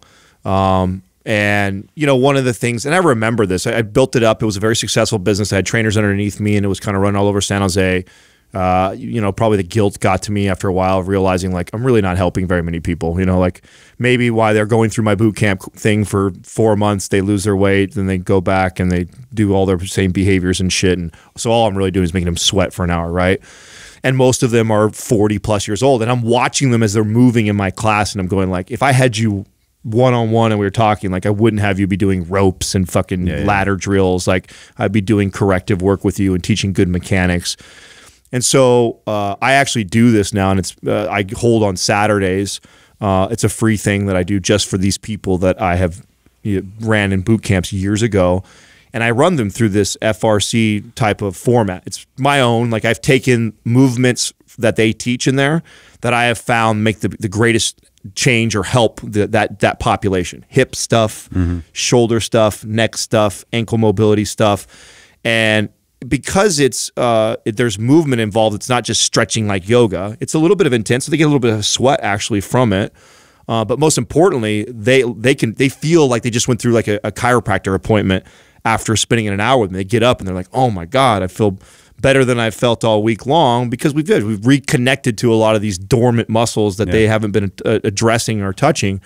Um, and you know, one of the things, and I remember this, I, I built it up. It was a very successful business. I had trainers underneath me, and it was kind of run all over San Jose. Uh, you know, probably the guilt got to me after a while of realizing like I'm really not helping very many people. You know, like maybe why they're going through my boot camp thing for four months, they lose their weight, then they go back and they do all their same behaviors and shit. And so all I'm really doing is making them sweat for an hour, right? and most of them are 40 plus years old and i'm watching them as they're moving in my class and i'm going like if i had you one-on-one and we were talking like i wouldn't have you be doing ropes and fucking ladder drills like i'd be doing corrective work with you and teaching good mechanics and so uh, i actually do this now and it's uh, i hold on saturdays uh, it's a free thing that i do just for these people that i have you know, ran in boot camps years ago and I run them through this FRC type of format. It's my own. Like I've taken movements that they teach in there that I have found make the, the greatest change or help the, that that population. Hip stuff, shoulder stuff, neck stuff, ankle mobility stuff, and because it's uh, it, there's movement involved. It's not just stretching like yoga. It's a little bit of intense. So they get a little bit of sweat actually from it. Uh, but most importantly, they they can they feel like they just went through like a, a chiropractor appointment after spending an hour with me. They get up and they're like, "Oh my god, I feel better than I felt all week long because we've did. we've reconnected to a lot of these dormant muscles that they haven't been uh, addressing or touching."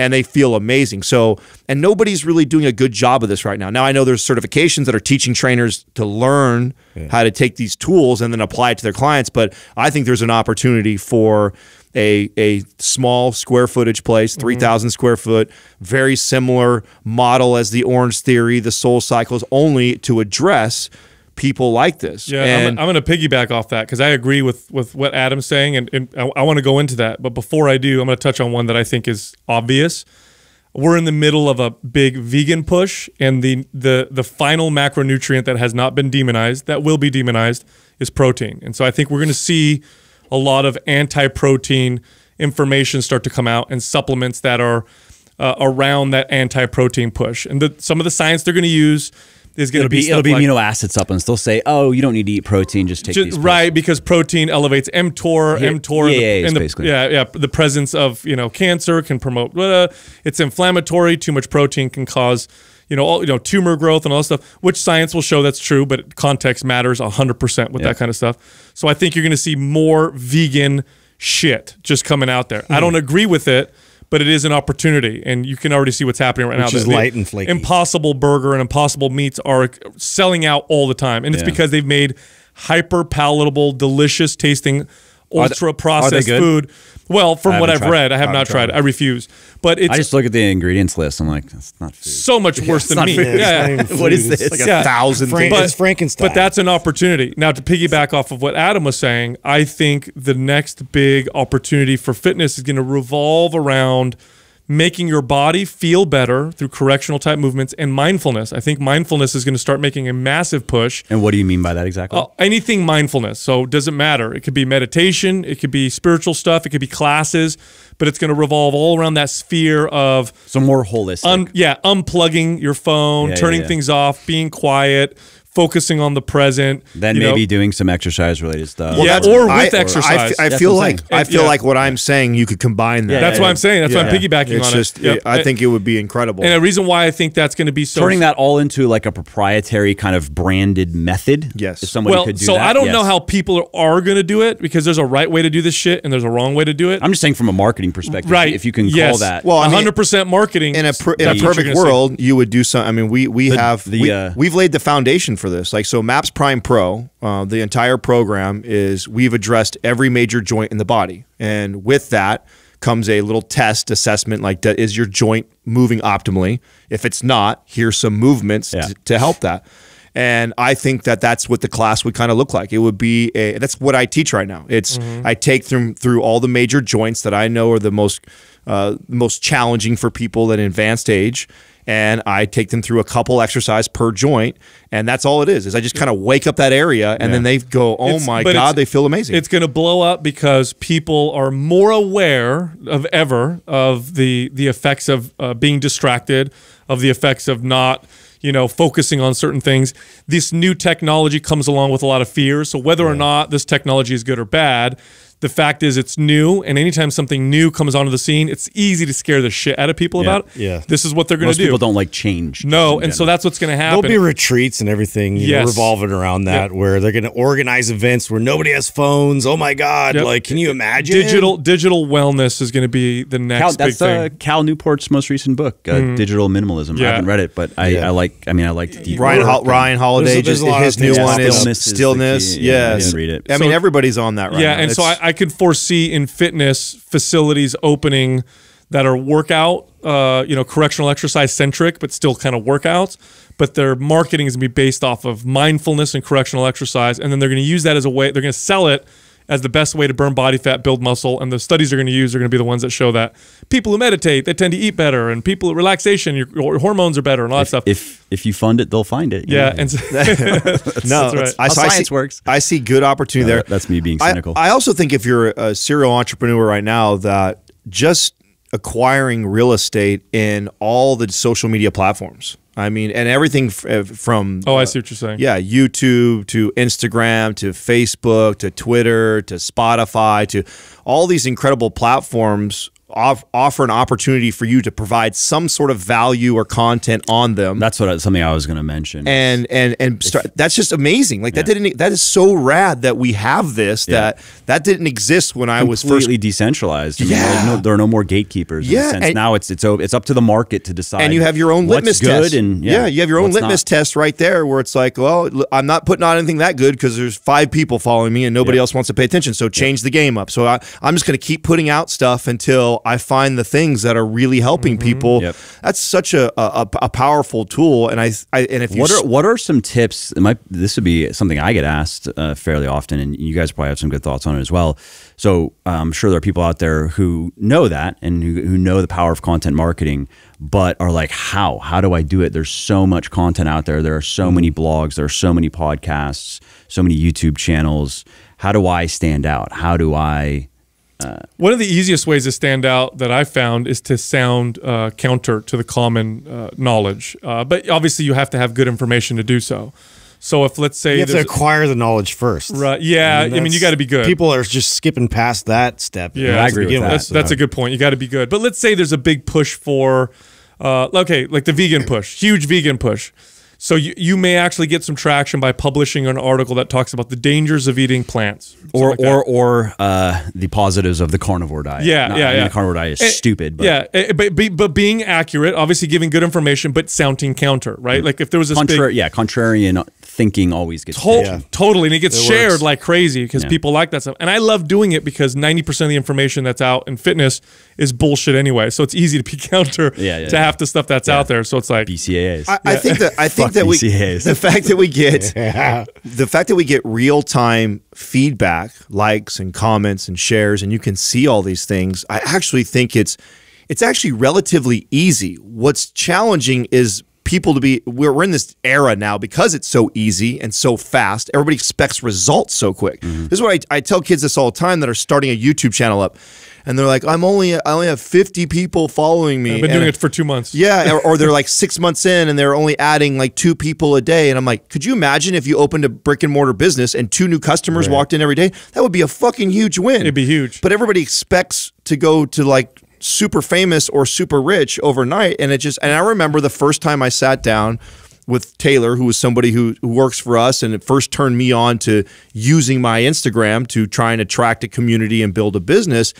And they feel amazing. So, and nobody's really doing a good job of this right now. Now, I know there's certifications that are teaching trainers to learn how to take these tools and then apply it to their clients. But I think there's an opportunity for a a small square footage place, Mm-hmm. 3,000 square foot, very similar model as the Orange Theory, the Soul Cycles, only to address people like this. Yeah, and I'm, I'm going to piggyback off that because I agree with with what Adam's saying, and, and I, I want to go into that. But before I do, I'm going to touch on one that I think is obvious. We're in the middle of a big vegan push, and the the the final macronutrient that has not been demonized, that will be demonized, is protein. And so I think we're going to see a lot of anti-protein information start to come out, and supplements that are uh, around that anti-protein push. And the, some of the science they're going to use is going to It'll be, be, it'll be like- amino acid supplements. They'll say, "Oh, you don't need to eat protein. Just take Ju- these." pills." right because protein elevates mTOR, Yeah, mTOR, yeah, the, basically- yeah, yeah, the presence of you know cancer can promote. Uh, it's inflammatory. Too much protein can cause you know all you know tumor growth and all that stuff. Which science will show that's true, but context matters hundred percent with Yeah. that kind of stuff. So I think you're going to see more vegan shit just coming out there. I don't agree with it. But it is an opportunity, and you can already see what's happening right Which now. is The- the light and flaky. Impossible Burger and Impossible Meats are selling out all the time, and it's Yeah. because they've made hyper palatable, delicious tasting, ultra processed food. Well, from what I've tried- read, I have I not tried. tried I refuse. But it's I just look at the ingredients list. I'm like, that's not food. so much worse than not meat. Yeah, Yeah, What is food. It's this? like Like a a Yeah. thousand Frank- things. it's Frankenstein. But that's an opportunity. Now, to piggyback off of what Adam was saying, I think the next big opportunity for fitness is going to revolve around making your body feel better through correctional type movements and mindfulness. I think mindfulness is going to start making a massive push. And what do you mean by that exactly? Uh, anything mindfulness. So it doesn't matter. It could be meditation, it could be spiritual stuff, it could be classes, but it's going to revolve all around that sphere of so more holistic. un, yeah, unplugging your phone, Yeah, yeah, turning yeah. things off, being quiet, focusing on the present. then you know. maybe doing some exercise related stuff. Yeah, that's- or I- with exercise. I, f- I That's feel I'm like. I feel Yeah. like what I'm saying you could combine that. That's yeah, what I'm saying. That's why I'm piggybacking It's on just, it. Yep. I think it would be incredible. and a reason why I think that's going to be so turning that all into like a proprietary kind of branded method. Yes. If somebody well, could do so that. I don't yes. know how people are going to do it because there's a right way to do this shit and there's a wrong way to do it. I'm just saying from a marketing perspective. right. If you can yes. call that. Well, 100% marketing. in a in a that's what you're perfect world, you would do some. I mean, we we have the, we, uh, we've laid the foundation for this. Like so, Maps Prime Pro, uh, the entire program is we've addressed every major joint in the body, and with that comes a little test assessment. Like, is your joint moving optimally? If it's not, here's some movements Yeah. to, help that. And I think that that's what the class would kind of look like. It would be a that's what I teach right now. It's I take them through all the major joints that I know are the most uh, most challenging for people at an advanced age, and I take them through a couple exercise per joint, and that's all it is. Is I just kind of wake up that area, and then they go, "Oh It's- my god, they feel amazing." It's going to blow up because people are more aware of ever of the the effects of uh, being distracted, of the effects of not you know focusing on certain things. This new technology comes along with a lot of fears. So whether or not this technology is good or bad. The fact is, it's new, and anytime something new comes onto the scene, it's easy to scare the shit out of people Yeah. about. Yeah. this is what they're going Most to do. people don't like change. No, in and so that's what's going to happen There'll be retreats and everything you know, revolving around that where they're going to organize events where nobody has phones. Oh my God. Yep. Like, can you imagine? digital digital wellness is going to be the next Cal, big that's thing. uh, Cal Newport's most recent book, uh, Digital Minimalism. Yeah. I haven't read it, but I, Yeah. I like. I mean, I like Ryan work Hol- and- Ryan Holiday There's a- there's just a lot his of new things. one is Stillness is the stillness. key. Yeah, I didn't read it. I So- mean, everybody's on that right yeah, now. and so I, It's- I could foresee in fitness facilities opening that are workout, uh, you know, correctional exercise centric, but still kind of workouts. But their marketing is going to be based off of mindfulness and correctional exercise, and then they're going to use that as a way. They're going to sell it as the best way to burn body fat, build muscle, and the studies they're going to use are going to be the ones that show that people who meditate they tend to eat better, and people relaxation, your, your hormones are better, and all that stuff. If if you fund it, they'll find it. you yeah, know? and so, no, that's right. I, How so I science see, works. I see good opportunity Uh, there. that's me being I- cynical. I, also think if you're a serial entrepreneur right now, that just acquiring real estate in all the social media platforms. I mean, and everything f- uh, from oh, I uh, see what you're saying. yeah, YouTube to Instagram to Facebook to Twitter to Spotify to all these incredible platforms off, offer an opportunity for you to provide some sort of value or content on them. That's what I, something I was going to mention. and and and start, that's just amazing. Like that didn't that is so rad that we have this Yeah. that that didn't exist when I was first completely decentralized. I mean, Yeah. no, there are no more gatekeepers. Yeah, sense. and- now it's it's it's up to the market to decide. and you have your own litmus good test. and yeah, you have your own litmus not. test right there, where it's like, well, I'm not putting on anything that good because there's five people following me and nobody Yeah. else wants to pay attention. So change the game up. So I, I'm just going to keep putting out stuff until I find the things that are really helping people. Mm-hmm. Yep. That's such a, a a powerful tool. And I, I and if you What are what are some tips? Might this would be something I get asked uh, fairly often, and you guys probably have some good thoughts on it as well. So uh, I'm sure there are people out there who know that and who, who know the power of content marketing, but are like, how? How do I do it? There's so much content out there. There are so Mm-hmm. many blogs. There are so many podcasts. So many YouTube channels. How do I stand out? How do I? One of the easiest ways to stand out that I found is to sound uh, counter to the common uh, knowledge. Uh, but obviously, you have to have good information to do so. So if let's say You have to acquire the knowledge first. Right, yeah, I mean, you gotta be good. People are just skipping past that step. Yeah, I agree with that. that's that's a good point. You got to be good. But let's say there's a big push for, uh, okay, like the vegan push, huge vegan push. So you, you may actually get some traction by publishing an article that talks about the dangers of eating plants, or like that. or or uh, the positives of the carnivore diet. Yeah, Not- yeah, I mean, yeah. The carnivore diet is Eh, stupid. But yeah, eh, but, but but being accurate, obviously giving good information, but sounding counter, right? Like if there was this Contra- big, yeah, contrarian thinking always gets To- attention. Totally, and it gets shared works. like crazy because Yeah. people like that stuff. And I love doing it because ninety percent of the information that's out in fitness is bullshit anyway. So it's easy to be counter Yeah, yeah, to yeah. half the stuff that's out there. So it's like BCAAs. I, I think that I think Fuck that we BCAAs. the fact that we get the fact that we get real time feedback, likes and comments and shares, and you can see all these things. I actually think it's it's actually relatively easy. What's challenging is people to be we're, in this era now because it's so easy and so fast everybody expects results so quick Mm-hmm. this is what I, I tell kids this all the time that are starting a youtube channel up and they're like i'm only i only have 50 people following me I've been And- doing it for two months. yeah, or, or they're like six months in and they're only adding like two people a day. And I'm like, could you imagine if you opened a brick and mortar business and two new customers walked in every day? That would be a fucking huge win. It'd be huge. But everybody expects to go to like super famous or super rich overnight. And it just, and I remember the first time I sat down with Taylor, who was somebody who, who works for us and it first turned me on to using my Instagram to try and attract a community and build a business.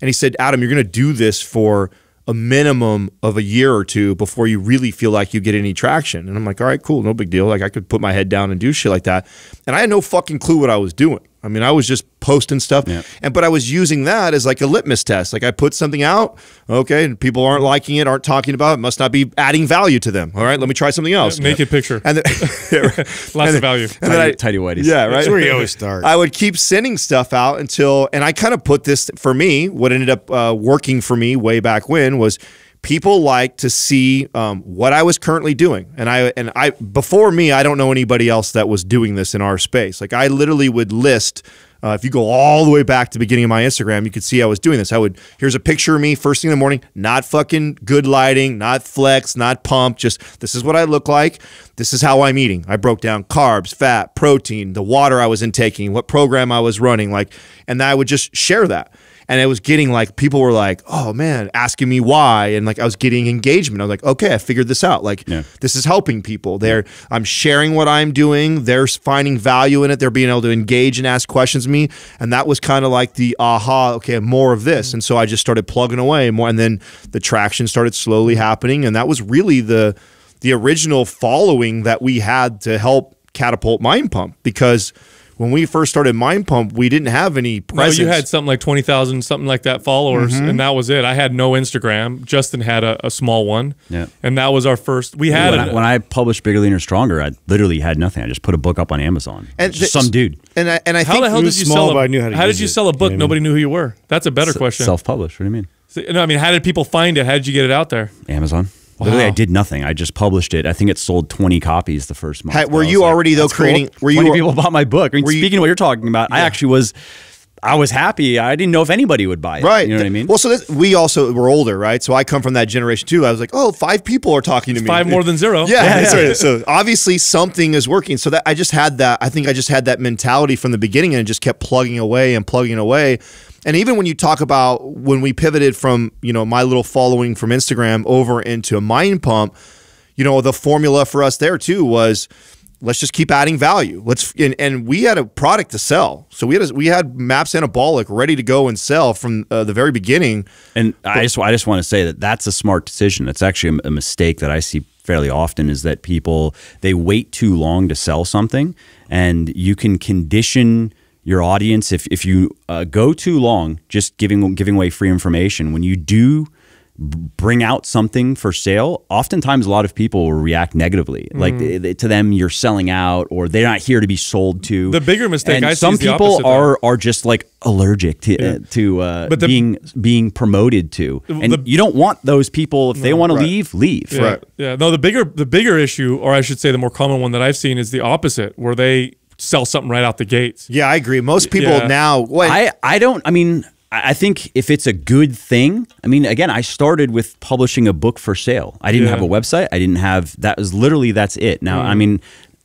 And he said, Adam, you're going to do this for a minimum of a year or two before you really feel like you get any traction. And I'm like, all right, cool, no big deal. Like I could put my head down and do shit like that. And I had no fucking clue what I was doing. I mean, I was just posting stuff, Yeah. and but I was using that as like a litmus test. Like I put something out, okay, and people aren't liking it, aren't talking about it, must not be adding value to them. All right, let me try something else. naked picture. and then, Lots of value. And then I, Tidy whities. Yeah, right. That's where you always start. I would keep sending stuff out until, and I kind of put this for me. What ended up uh, working for me way back when was people like to see um, what I was currently doing, and I and I before me, I don't know anybody else that was doing this in our space. Like I literally would list. Uh, if you go all the way back to the beginning of my Instagram, you could see I was doing this. I would here's a picture of me first thing in the morning, not fucking good lighting, not flex, not pump. Just this is what I look like. This is how I'm eating. I broke down carbs, fat, protein, the water I was intaking, what program I was running, like, and I would just share that. And it was getting like people were like, "Oh man," asking me why, and like I was getting engagement. I was like, "Okay, I figured this out. Like, Yeah. this is helping people. They're I'm sharing what I'm doing. They're finding value in it. They're being able to engage and ask questions to me. And that was kind of like the aha. Okay, more of this. And so I just started plugging away more, and then the traction started slowly happening. And that was really the the original following that we had to help catapult Mind Pump because. When we first started Mind Pump, we didn't have any No, presence. you had something like twenty thousand, something like that followers, Mm-hmm. and that was it. I had no Instagram. Justin had a, a small one, Yeah. and that was our first. We had When it. I, when I published Bigger, Leaner, Stronger, I literally had nothing. I just put a book up on Amazon. And just th- some dude. and I, and I how think the hell did you small, sell? A, but I knew how to how did you it. sell a book? You know what I mean? Nobody knew who you were. That's a better question. Self-published. What do you mean? So- no, I mean, how did people find it? How did you get it out there? Amazon. Literally, I did nothing. I just published it. I think it sold 20 copies the first month. Had- were you like, already, though, "That's cool." creating- were you 20 people bought my book. I mean, Were you- speaking of what you're talking about, I actually was, I was happy. I didn't know if anybody would buy it. Right. You know what I mean? Well, so this, we also were older, right? So I come from that generation too. I was like, oh, five people are talking to me. Five more than zero. Yeah, Yeah, yeah. right. So obviously something is working. So that I just had that. I think I just had that mentality from the beginning, and it just kept plugging away and plugging away. And even when you talk about when we pivoted from you know my little following from Instagram over into a Mind Pump, you know the formula for us there too was let's just keep adding value. Let's and, and we had a product to sell, so we had a, we had Maps Anabolic ready to go and sell from uh, the very beginning. And I just I just want to say that that's a smart decision. It's actually a, a mistake that I see fairly often is that people they wait too long to sell something, and you can condition your audience if if you uh, go too long just giving giving away free information. When you do bring out something for sale, oftentimes a lot of people will react negatively. Like Mm. th- to them, you're selling out, or they're not here to be sold to. The bigger mistake And I see some is the people opposite, though. are are just like allergic to uh, to uh, But the- being being promoted to, and the- you don't want those people. If they want to leave, leave. Yeah. Right. Yeah. No, the bigger the bigger issue, or I should say, the more common one that I've seen is the opposite, where they sell something right out the gates. Yeah, I agree. Most people Yeah. now. Well, I I don't. I mean, I I think if it's a good thing, I mean, again, I started with publishing a book for sale. I didn't Yeah. have a website. I didn't have. That was literally that's it. Now, I mean.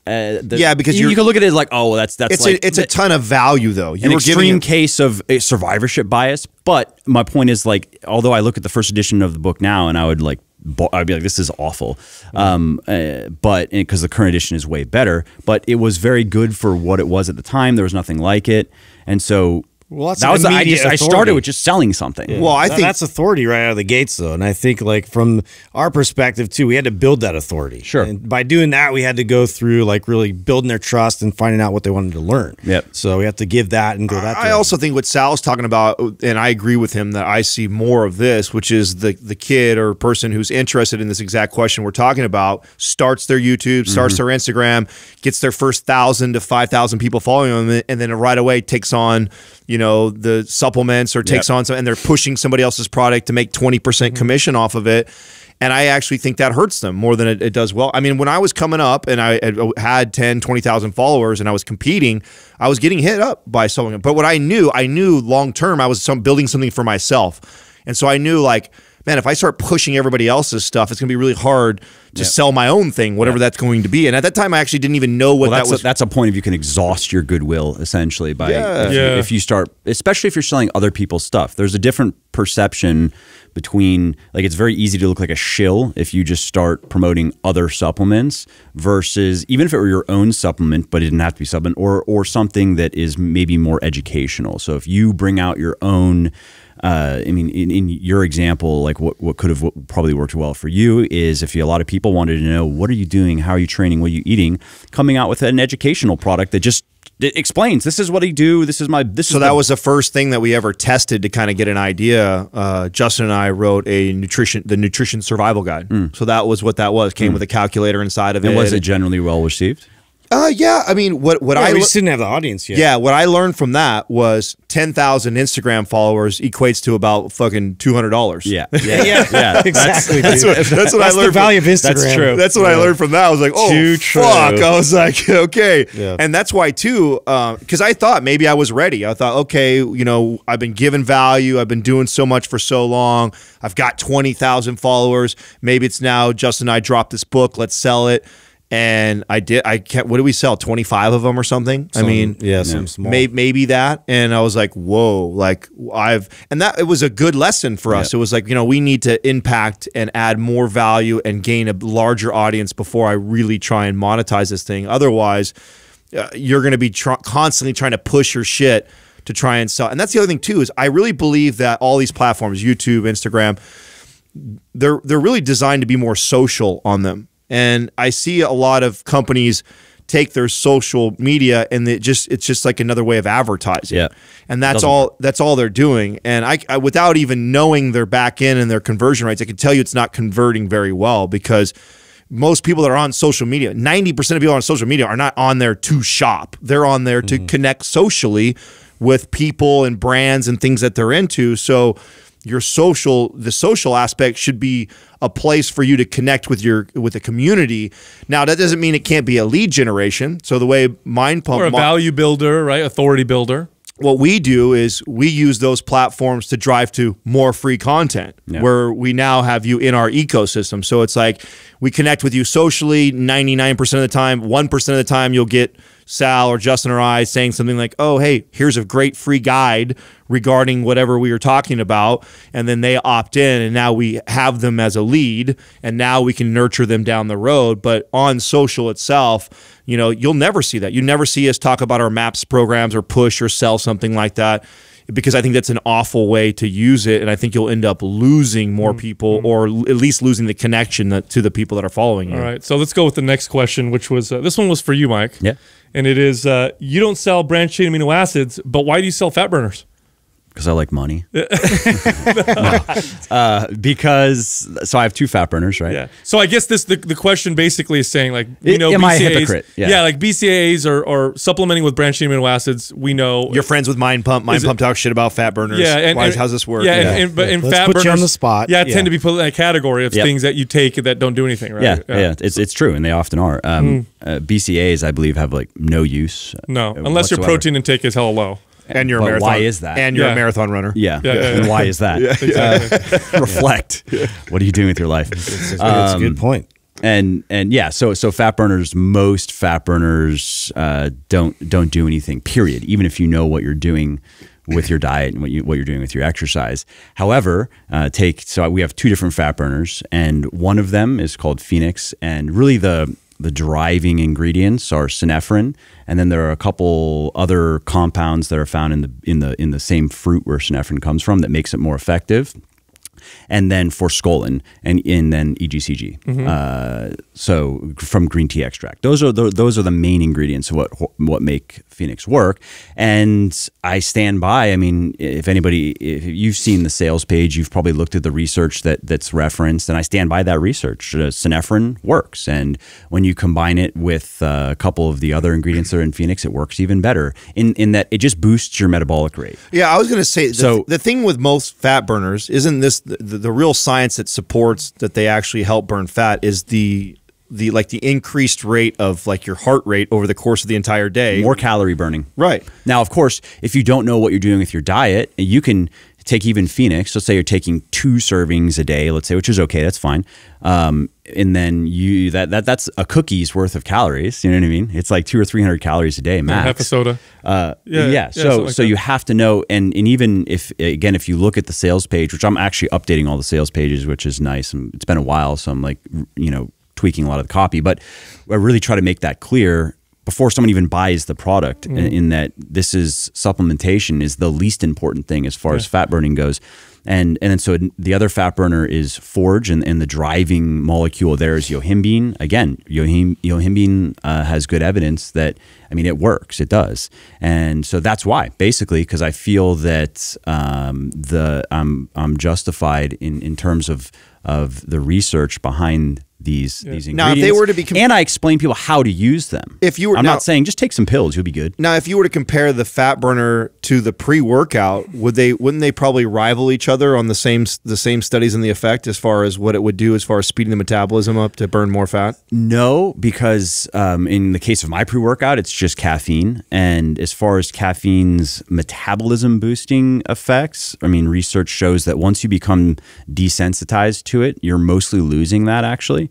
Uh, the- Yeah, because you, you're- you can look at it like, oh, well, that's that's it's like a it's a ton of value though. You an were extreme giving case of a survivorship bias. But my point is like, although I look at the first edition of the book now and I would like bo- I'd be like, this is awful. Um, uh, but because the current edition is way better, but it was very good for what it was at the time. There was nothing like it, and so Well, that's that was the, I immediate just I started with just selling something. Well, I That- think that's authority right out of the gates, though, and I think like from our perspective too, we had to build that authority. Sure. And by doing that, we had to go through like really building their trust and finding out what they wanted to learn. Yep. So we have to give that and go that. I direction. also think what Sal's talking about, and I agree with him that I see more of this, which is the the kid or person who's interested in this exact question we're talking about starts their YouTube, starts mm-hmm. their Instagram, gets their first thousand to five thousand people following them, and then right away takes on, you know, the supplements or takes Yep. on some, and they're pushing somebody else's product to make twenty percent mm-hmm. commission off of it. And I actually think that hurts them more than it, it does well. I mean, when I was coming up and I had- uh, had 10, 20,000 followers and I was competing, I was getting hit up by someone. But what I knew, I knew long term, I was some, building something for myself. And so I knew, like, man, if I start pushing everybody else's stuff, it's going to be really hard to sell my own thing, whatever that's going to be. And at that time, I actually didn't even know what Well, that was. a, that's a point of you can exhaust your goodwill essentially by Yeah. if, you, Yeah. if you start, especially if you're selling other people's stuff. There's a different perception between like it's very easy to look like a shill if you just start promoting other supplements versus even if it were your own supplement, but it didn't have to be supplement or or something that is maybe more educational. So if you bring out your own uh, I mean, in, in your example, like what, what could have probably worked well for you is if you, a lot of people wanted to know what are you doing, how are you training, what are you eating, coming out with an educational product that just it explains this is what I do, this is my this So is that was the first thing that we ever tested to kind of get an idea. Uh, Justin and I wrote a nutrition, the nutrition survival guide. So that was what that was. Came with a calculator inside of and it. was it generally well received? Uh, yeah. I mean, what what Yeah, I we just didn't have the audience yet. yeah, what I learned from that was ten thousand Instagram followers equates to about fucking two hundred dollars. Yeah, yeah, yeah. yeah. exactly. That's dude. what, that's what That's I learned. the value of from, Instagram. That's true. That's what I learned from that. I was like, oh, Too true. fuck. I was like, okay. Yeah. And that's why, too, because I thought maybe I was ready. I thought, okay, you know, I've been given value. I've been doing so much for so long. I've got 20,000 followers. Maybe it's now Justin and I dropped this book. Let's sell it. And I did. I kept, what did we sell? 25 of them or something? I mean, yeah, some small. Maybe, maybe that. And I was like, whoa, like I've, and that it was a good lesson for us. It was like, you know, we need to impact and add more value and gain a larger audience before I really try and monetize this thing. Otherwise, uh, you're going to be tr- constantly trying to push your shit to try and sell. And that's the other thing too is I really believe that all these platforms, YouTube, Instagram, they're they're really designed to be more social on them. And I see a lot of companies take their social media and it just it's just like another way of advertising. Yeah. And that's Doesn't all that's all they're doing. And I, I without even knowing their back end and their conversion rates, I can tell you it's not converting very well because most people that are on social media, 90% of people on social media are not on there to shop. They're on there to mm-hmm. connect socially with people and brands and things that they're into. So your social the social aspect should be a place for you to connect with your with the community. Now that doesn't mean it can't be a lead generation. So the way Mind Pump or a value builder, right? Authority builder. what we do is we use those platforms to drive to more free content where we now have you in our ecosystem. So it's like we connect with you socially 99% of the time. 1% of the time you'll get Sal or Justin or I saying something like, oh, hey, here's a great free guide regarding whatever we were talking about. And then they opt in and now we have them as a lead and now we can nurture them down the road. But on social itself, you know, you'll never see that. You never see us talk about our maps programs or push or sell something like that because I think that's an awful way to use it. And I think you'll end up losing more people or l- at least losing the connection that, to the people that are following you. All right. So let's go with the next question, which was uh, this one was for you, Mike. Yeah. And it is uh, you don't sell branched chain amino acids, but why do you sell fat burners? Because I like money. No. uh, because so I have two fat burners, right? Yeah. So I guess this the, the question basically is saying like we I- know am I a hypocrite? Yeah. Yeah. like BCAAs or, or supplementing with branched chain amino acids. We know You're friends with Mind Pump. Mind Is it- Pump talks shit about fat burners. yeah. And, Why, and- how's this work? Yeah, And, and, but in Let's fat put you burners on the spot. Yeah, Yeah. tend to be put in that category of Yep. things that you take that don't do anything, right? Yeah, yeah, it's it's true, and they often are. Um, Hmm. uh, BCAAs, I believe, have like no use. No, uh, unless your protein intake is hella low. And you're a marathon. why is that? And you're Yeah. a marathon runner. Yeah, Yeah, yeah, and why is that? Exactly. Reflect. What are you doing with your life? It's, it's a good point. and and yeah, so so fat burners, most fat burners uh, don't don't do anything. Period. Even if you know what you're doing with your diet and what you what you're doing with your exercise. However, uh, take so we have two different fat burners, and one of them is called Phoenix, and really the the driving ingredients are synephrine, and then there are a couple other compounds that are found in the in the in the same fruit where synephrine comes from that makes it more effective and then forskolin and, and then EGCG. Mm-hmm. Uh, so from green tea extract. Those are the, those are the main ingredients of what what make Phoenix work. And I stand by. I mean, if anybody, if you've seen the sales page, you've probably looked at the research that that's referenced, and I stand by that research. Uh, synephrine works, and when you combine it with uh, a couple of the other ingredients that are in Phoenix, it works even better. In in that it just boosts your metabolic rate. Yeah, I was going to say. The, so the thing with most fat burners isn't this the, the real science that supports that they actually help burn fat is the the like the increased rate of like your heart rate over the course of the entire day. More calorie burning. Right. Now, of course, if you don't know what you're doing with your diet, you can take even Phoenix. Let's say you're taking two servings a day, let's say, which is okay, that's fine. Um, and then you that that that's a cookie's worth of calories. You know what I mean? It's like two or three hundred calories a day max. half a soda. Uh, yeah, yeah. So like so that. you have to know, and and even if again, if you look at the sales page, which I'm actually updating all the sales pages, which is nice, and it's been a while, so I'm like, you know, tweaking a lot of the copy. But I really try to make that clear before someone even buys the product mm. in, in, that this is supplementation is the least important thing as far yeah. as fat burning goes and and then so the other fat burner is forge and, and the driving molecule there is yohimbine again yohim, yohimbine uh, has good evidence that i mean it works it does and so that's why basically because i feel that um, the i'm i'm justified in in terms of of the research behind these yeah. these ingredients. Now, if they were to be, and I explain people how to use them. If you were, I'm now, not saying just take some pills, you'll be good. Now, if you were to compare the fat burner to the pre workout, would they wouldn't they probably rival each other on the same the same studies and the effect as far as what it would do as far as speeding the metabolism up to burn more fat? No, because um, in the case of my pre workout, it's just caffeine, and as far as caffeine's metabolism boosting effects, I mean, research shows that once you become desensitized to it, you're mostly losing that actually.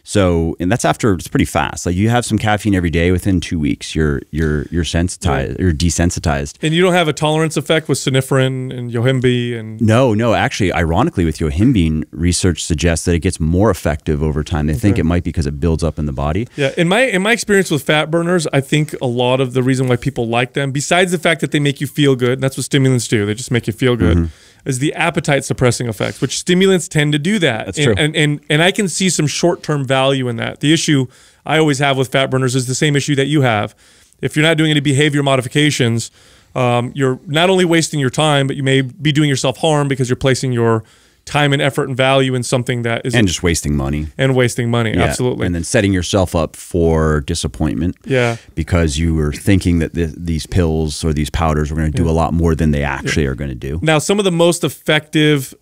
So, and that's after it's pretty fast. Like you have some caffeine every day, within two weeks, you're you're you're sensitized, you're desensitized. And you don't have a tolerance effect with synephrine and yohimbine and no, no. Actually, ironically, with yohimbine, research suggests that it gets more effective over time. They okay. think it might be because it builds up in the body. Yeah, in my in my experience with fat burners, I think a lot of the reason why people like them, besides the fact that they make you feel good, and that's what stimulants do, they just make you feel good. Mm -hmm is the appetite suppressing effects, which stimulants tend to do that. That's and, true. And, and, and I can see some short term value in that. The issue I always have with fat burners is the same issue that you have. If you're not doing any behavior modifications, um, you're not only wasting your time, but you may be doing yourself harm because you're placing your time and effort and value in something that is and just wasting money and wasting money yeah. absolutely and then setting yourself up for disappointment yeah because you were thinking that the, these pills or these powders were going to do yeah. a lot more than they actually yeah. are going to do now some of the most effective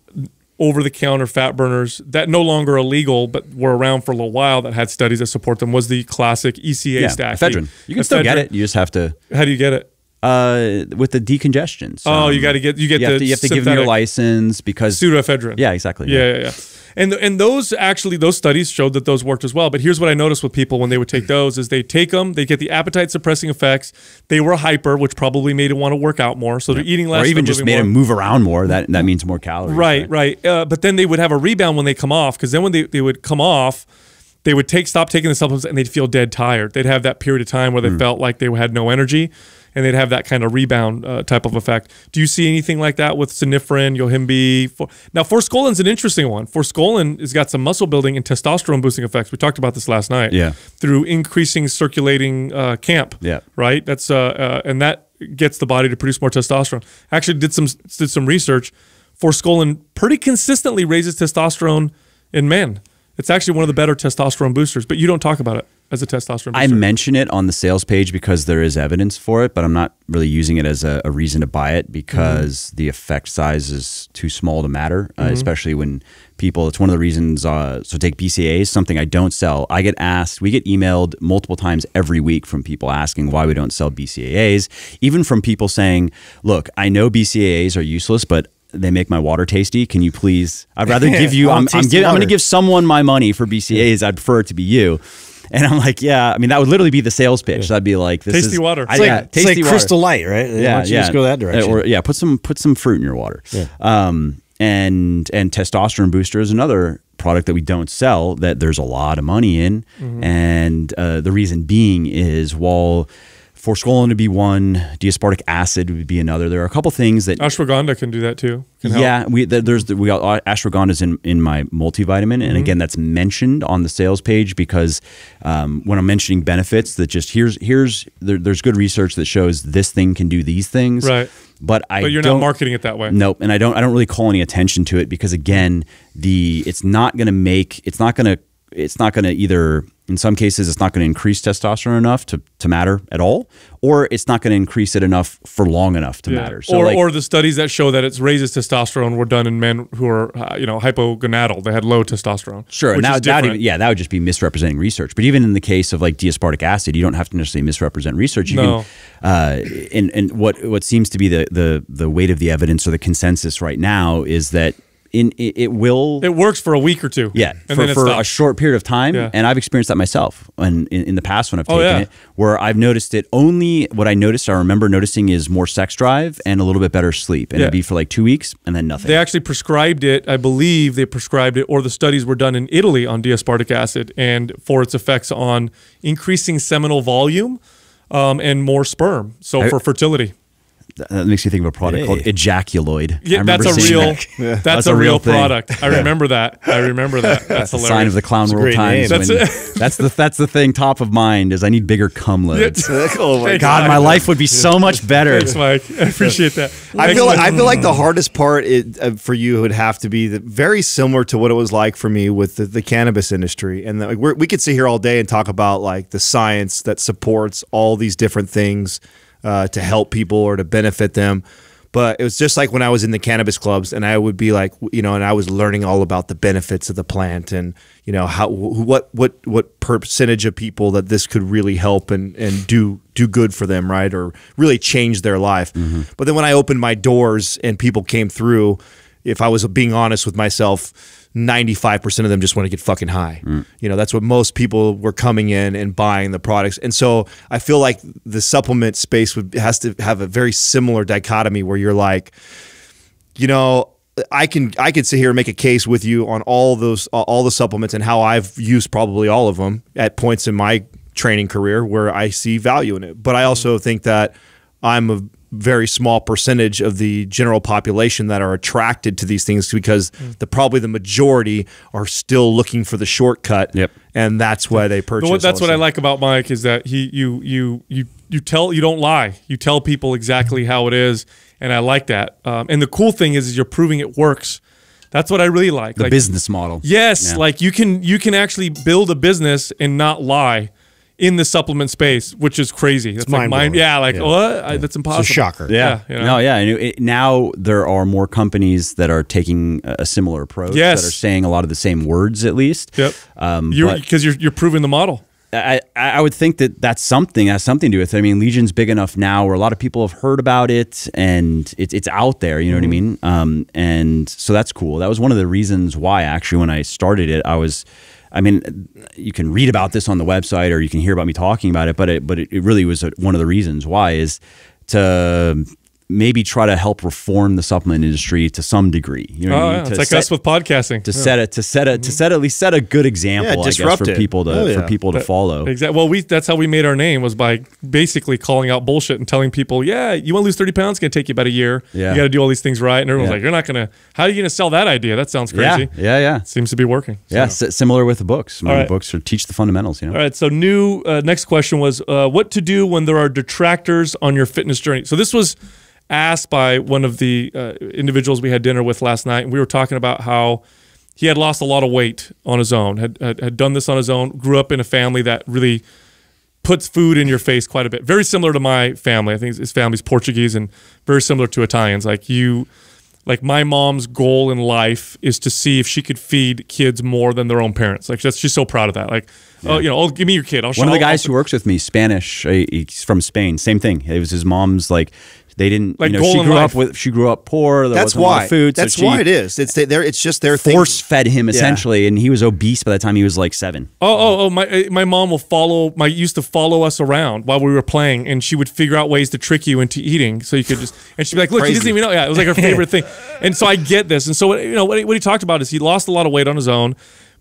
over the counter fat burners that no longer illegal but were around for a little while that had studies that support them was the classic ECA yeah, stack ephedrine. You can still get it you just have to how do you get it uh, with the decongestion. So oh, you got to get you get you the have to, you have to give them your license because pseudoephedrine. Yeah, exactly. Yeah, yeah, yeah. And and those actually those studies showed that those worked as well. But here's what I noticed with people when they would take those is they take them, they get the appetite suppressing effects. They were hyper, which probably made them want to work out more. So they're eating less, or even just made more. them move around more. That that means more calories. Right, right. right. Uh, but then they would have a rebound when they come off because then when they, they would come off they would take stop taking the supplements and they'd feel dead tired. They'd have that period of time where they mm. felt like they had no energy and they'd have that kind of rebound uh, type of effect. Do you see anything like that with synephrine, yohimbi? For, now, forskolin's an interesting one. Forskolin has got some muscle building and testosterone boosting effects. We talked about this last night. Yeah. Through increasing circulating uh, cAMP. Yeah. Right. That's uh, uh, and that gets the body to produce more testosterone. Actually, did some did some research. Forskolin pretty consistently raises testosterone in men. It's actually one of the better testosterone boosters, but you don't talk about it as a testosterone booster. I mention it on the sales page because there is evidence for it, but I'm not really using it as a, a reason to buy it because mm -hmm. the effect size is too small to matter, uh, mm -hmm. especially when people, it's one of the reasons, uh, so take BCAAs, something I don't sell. I get asked, we get emailed multiple times every week from people asking why we don't sell BCAAs, even from people saying, look, I know BCAAs are useless, but they make my water tasty. Can you please? I'd rather give you. I'm, I'm, I'm going to give someone my money for BCAAs. I'd prefer it to be you. And I'm like, yeah. I mean, that would literally be the sales pitch. That'd be like, this Tasty is water. I, It's It's yeah, like, it's like tasty water. Crystal Light, right? Why Yeah, don't you yeah. just go that direction? Or yeah, put some put some fruit in your water. Um, and and testosterone booster is another product that we don't sell that there's a lot of money in, Mm-hmm. and uh, the reason being is while forskolin would be one, D-aspartic acid would be another. There are a couple things that Ashwagandha can do that too. Can help. yeah, we there's the, we got uh, ashwagandha is in in my multivitamin, and again that's mentioned on the sales page because um, when I'm mentioning benefits, that just here's here's there, there's good research that shows this thing can do these things, Right. But I But you're not marketing it that way. Nope, and I don't I don't really call any attention to it because again, the it's not going to make it's not going to it's not going to either in some cases it's not going to increase testosterone enough to to matter at all, or it's not going to increase it enough for long enough to Yeah. matter. So or, like, or the studies that show that it raises testosterone were done in men who are, uh, you know, hypogonadal. They had low testosterone. Sure, which and that, is that even, yeah, that would just be misrepresenting research. But even in the case of like D-aspartic acid, you don't have to necessarily misrepresent research. You No. can, uh, and and what what seems to be the the the weight of the evidence or the consensus right now is that in it, it will It works for a week or two. yeah, and for, for a short period of time. Yeah. And I've experienced that myself and in, in the past when I've Oh, taken yeah. it, where I've noticed it only what I noticed, I remember noticing is more sex drive and a little bit better sleep. And Yeah. it'd be for like two weeks and then nothing. They actually prescribed it. I believe they prescribed it, or the studies were done in Italy on D-aspartic acid and for its effects on increasing seminal volume um, and more sperm. So I- for fertility. That makes me think of a product Hey. called Ejaculoid. Yeah, that's a real. that. That's, a, a real, real thing. product. I remember that. I remember that. That's the hilarious. sign of the clown world great times. name. when- That's That's, the that's the thing top of mind is I need bigger cum loads. oh my God, my life would be so much better. Thanks, Mike. I appreciate that. I feel like I feel like the hardest part it, uh, for you would have to be the, very similar to what it was like for me with the, the cannabis industry, and the, like, we're, we could sit here all day and talk about like the science that supports all these different things uh, to help people or to benefit them. But it was just like when I was in the cannabis clubs, and I would be like, you know, and I was learning all about the benefits of the plant, and you know how what what what percentage of people that this could really help and and do do good for them, right, or really change their life. But then when I opened my doors and people came through, if I was being honest with myself. 95% of them just want to get fucking high. Mm. You know, that's what most people were coming in and buying the products. And so I feel like the supplement space would has to have a very similar dichotomy where you're like, you know, I can I could sit here and make a case with you on all those all the supplements and how I've used probably all of them at points in my training career where I see value in it. But I mm-hmm. also think that I'm a very small percentage of the general population that are attracted to these things because the probably the majority are still looking for the shortcut. Yep. And that's why they purchase. But what, that's what I like about Mike is that he you you you you tell you don't lie. You tell people exactly how it is, and I like that. Um, and the cool thing is, is you're proving it works. That's what I really like. The like, business model. Yes, Yeah. like you can you can actually build a business and not lie in the supplement space, which is crazy. That's like mind, yeah, like Yeah. what? I, that's impossible. A shocker. Yeah. you know? No, yeah. And it, now there are more companies that are taking a a similar approach Yes. that are saying a lot of the same words at least. Yep. Um, you but- because you're you're proving the model. I, I would think that that's something has something to do with it. I mean, Legion's big enough now where a lot of people have heard about it and it's it's out there. You know what I mean? Um, and so that's cool. That was one of the reasons why actually when I started it, I was. I mean, you can read about this on the website or you can hear about me talking about it, but it but it, it really was one of the reasons why is to maybe try to help reform the supplement industry to some degree. You know, Oh, yeah. To it's like set- us with podcasting. to set it to set it to set at least set a good example, I guess, disrupt for it. people to Oh, for people to follow. Exactly. Well, we that's how we made our name was by basically calling out bullshit and telling people, yeah, you want to lose thirty pounds, it's gonna take you about a year. Yeah. You got to do all these things right, and everyone's Yeah. like, you're not gonna. How are you gonna sell that idea? That sounds crazy. Yeah, yeah, yeah. Seems to be working. So- Yeah, s- similar with the books. I mean, All the right. books are teach the fundamentals. You know, All right. So new uh, next question was uh, what to do when there are detractors on your fitness journey. So this was asked by one of the uh, individuals we had dinner with last night, and we were talking about how he had lost a lot of weight on his own, had, had had done this on his own, grew up in a family that really puts food in your face quite a bit. Very similar to my family. I think his family's Portuguese and very similar to Italians. Like you, like my mom's goal in life is to see if she could feed kids more than their own parents. Like that's she's so proud of that. Like, oh, you know, oh, give me your kid. I'll show you. one of the I'll- guys who works with me, Spanish, uh, he's from Spain. Same thing. It was his mom's like They didn't. Like you know, she grew life. up with. She grew up poor. There That's wasn't a lot why. of food. so That's she why it is. It's they, they're, it's just their thing. Force fed him Yeah. essentially, and he was obese by the time he was like seven. Oh, oh, oh! My uh, my mom will follow. My used to follow us around while we were playing, and she would figure out ways to trick you into eating, so you could just. And she'd be like, "Look, he doesn't even know." Yeah, it was like her favorite thing. And so I get this, and so what you know what he, what he talked about is he lost a lot of weight on his own,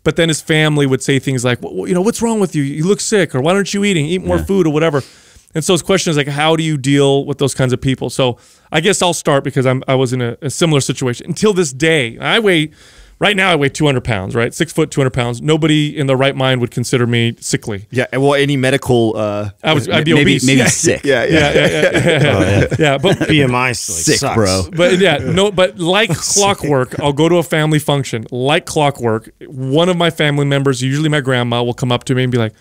but then his family would say things like, well, "You know, what's wrong with you? You look sick, or why aren't you eating? Eat more food, or whatever." And so his question is like, how do you deal with those kinds of people? So I guess I'll start because I'm I was in a, a similar situation until this day. I weigh right now I weigh 200 pounds, right? Six foot, 200 pounds. Nobody in their right mind would consider me sickly. Yeah. Well, any medical. Uh, I was I'd be maybe obese. maybe yeah. sick. yeah. Yeah. Yeah, yeah, yeah, yeah, yeah. yeah. But BMI like, Sick, sucks. bro. but yeah, no, but like clockwork, I'll go to a family function. Like clockwork, one of my family members, usually my grandma, will come up to me and be like,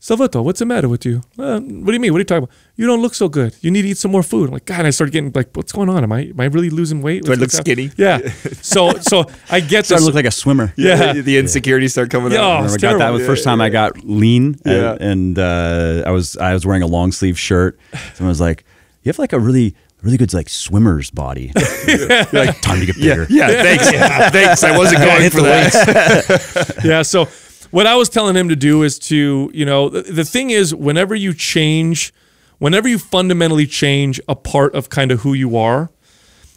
Salvatore, what's the matter with you? Uh, what do you mean? What are you talking about? You don't look so good. You need to eat some more food. I'm like, God, I started getting like, what's going on? Am I am I really losing weight? Do I look what's happening? skinny? Yeah. So so I get Started this. to look like a swimmer. Yeah. The, the insecurities start coming Yeah. out. Oh, I it's remember got that terrible. the first time I got lean, uh, Yeah. and uh, I was I was wearing a long sleeve shirt. Someone was like, "You have like a really really good like swimmer's body." You're like, time to get bigger. Yeah. Thanks. Thanks. I wasn't going for that. yeah. So what I was telling him to do is to, you know, the, the thing is, whenever you change, whenever you fundamentally change a part of kind of who you are,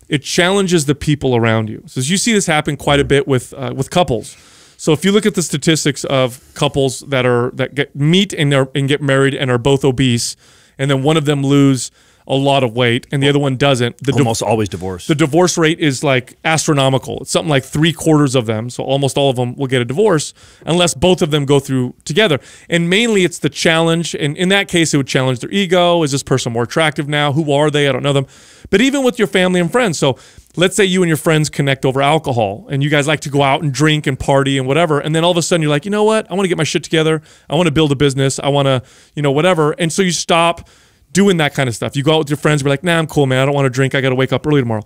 it challenges the people around you. So you see this happen quite a bit with uh, with couples. So if you look at the statistics of couples that are that get meet and and get married and are both obese, and then one of them lose a lot of weight and the other one doesn't, the Almost always divorced. the divorce rate is like astronomical. It's something like three quarters of them. So almost all of them will get a divorce unless both of them go through together. And mainly it's the challenge. And in that case, it would challenge their ego. Is this person more attractive now? Who are they? I don't know them. But even with your family and friends. So let's say you and your friends connect over alcohol and you guys like to go out and drink and party and whatever. And then all of a sudden you're like, you know what? I want to get my shit together. I want to build a business. I want to, you know, whatever. And so you stop doing that kind of stuff. You go out with your friends, and be like, nah, I'm cool, man. I don't want to drink. I got to wake up early tomorrow.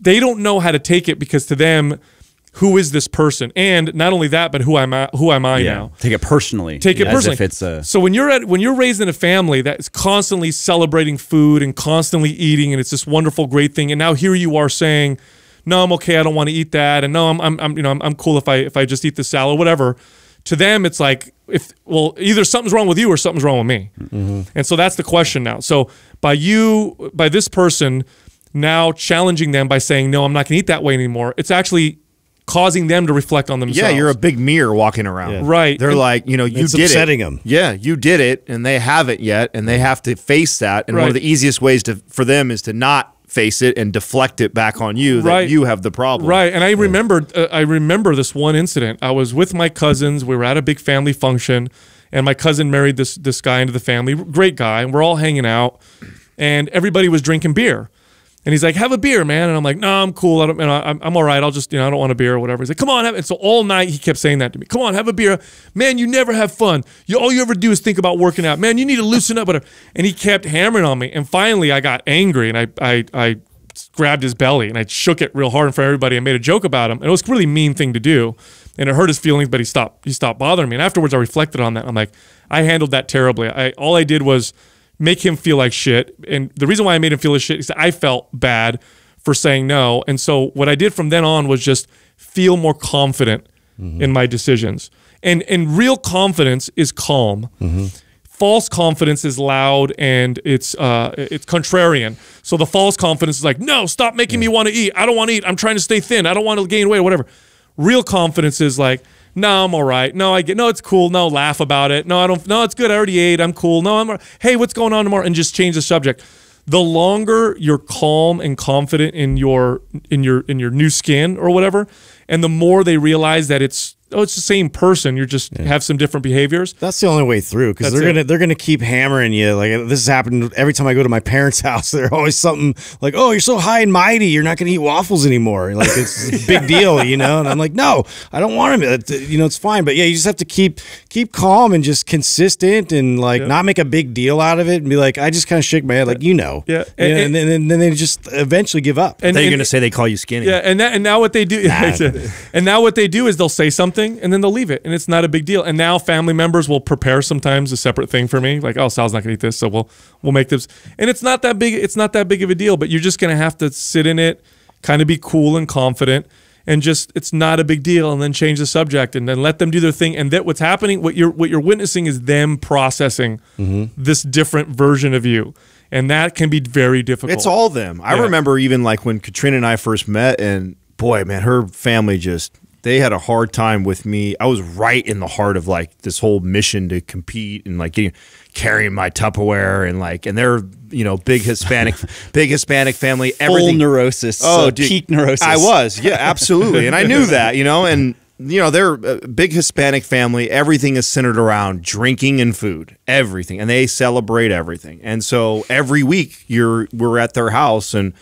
They don't know how to take it because to them, who is this person? And not only that, but who am I? Who am I Yeah. now? Take it personally. Take it personally. It's a so when you're at when you're raised in a family that's constantly celebrating food and constantly eating, and it's this wonderful, great thing, and now here you are saying, "No, I'm okay. I don't want to eat that," and no, I'm, I'm, I'm you know, I'm, I'm cool if I if I just eat the salad, whatever. To them, it's like if well, either something's wrong with you or something's wrong with me, mm-hmm. and so that's the question now. So by you, by this person now challenging them by saying, "No, I'm not going to eat that way anymore," it's actually causing them to reflect on themselves. Yeah, you're a big mirror walking around. Right. They're And- like, you know, you It's did upsetting it. 'em. Yeah, you did it, and they haven't yet, and they have to face that. And one of the easiest ways to for them is to not face it and deflect it back on you that Right. you have the problem. Right, and I remembered uh, I remember this one incident. I was with my cousins. We were at a big family function, and my cousin married this this guy into the family. Great guy, and we're all hanging out, and everybody was drinking beer. And he's like, "Have a beer, man." And I'm like, "No, I'm cool. I don't, you know, I'm, I'm all right. I'll just, you know, I don't want a beer or whatever." He's like, "Come on." Have, and so all night he kept saying that to me. "Come on, have a beer, man. You never have fun. You all you ever do is think about working out, man. You need to loosen up." Whatever. And he kept hammering on me. And finally, I got angry and I, I, I grabbed his belly and I shook it real hard in front of everybody and made a joke about him. And it was a really mean thing to do. And it hurt his feelings, but he stopped he stopped bothering me. And afterwards I reflected on that. I'm like, I handled that terribly. I all I did was make him feel like shit. And the reason why I made him feel like shit is that I felt bad for saying no. And so what I did from then on was just feel more confident in my decisions. And and real confidence is calm. False confidence is loud and it's uh it's contrarian. So the false confidence is like no stop making me want to eat. I don't want to eat. I'm trying to stay thin. I don't want to gain weight or whatever. Real confidence is like no i'm all right. No i get no it's cool. No laugh about it. No i don't no it's good. I already ate. I'm cool. No i'm hey what's going on tomorrow? And just change the subject. The longer you're calm and confident in your in your in your new skin or whatever and the more they realize that it's oh it's the same person you're just have some different behaviors That's the only way through because they're it. gonna they're gonna keep hammering you. Like this has happened every time I go to my parents' house. They're always something like, "Oh, you're so high and mighty, you're not gonna eat waffles anymore." Like it's a big deal, you know. And I'm like, "No, I don't want them. You know, it's fine." But yeah, you just have to keep keep calm and just consistent and like not make a big deal out of it and be like, "I just kind of shake my head, like you know." Yeah. and, And- and, then, and then they just eventually give up. and, They're going to say they call you skinny. Yeah, and that, and now what they do, and now what they do is they'll say something, something and then they'll leave it and it's not a big deal. And now family members will prepare sometimes a separate thing for me, like oh Sal's not gonna eat this, so we'll we'll make this. And it's not that big. It's not that big of a deal, but you're just gonna have to sit in it, kind of be cool and confident. And just it's not a big deal, and then change the subject, and then let them do their thing. And that what's happening, what you're what you're witnessing is them processing mm-hmm. this different version of you, and that can be very difficult. It's all them. I Yeah. remember even like when Katrina and I first met, and boy, man, her family just they had a hard time with me. I was right in the heart of like this whole mission to compete and like getting carrying my Tupperware and like and they're you know big Hispanic big Hispanic family Full everything neurosis. Oh, uh, dude, peak neurosis. I was, yeah, absolutely, and I knew that, you know, and you know, they're a big Hispanic family. Everything is centered around drinking and food, everything, and they celebrate everything. And so every week, you're we're at their house, and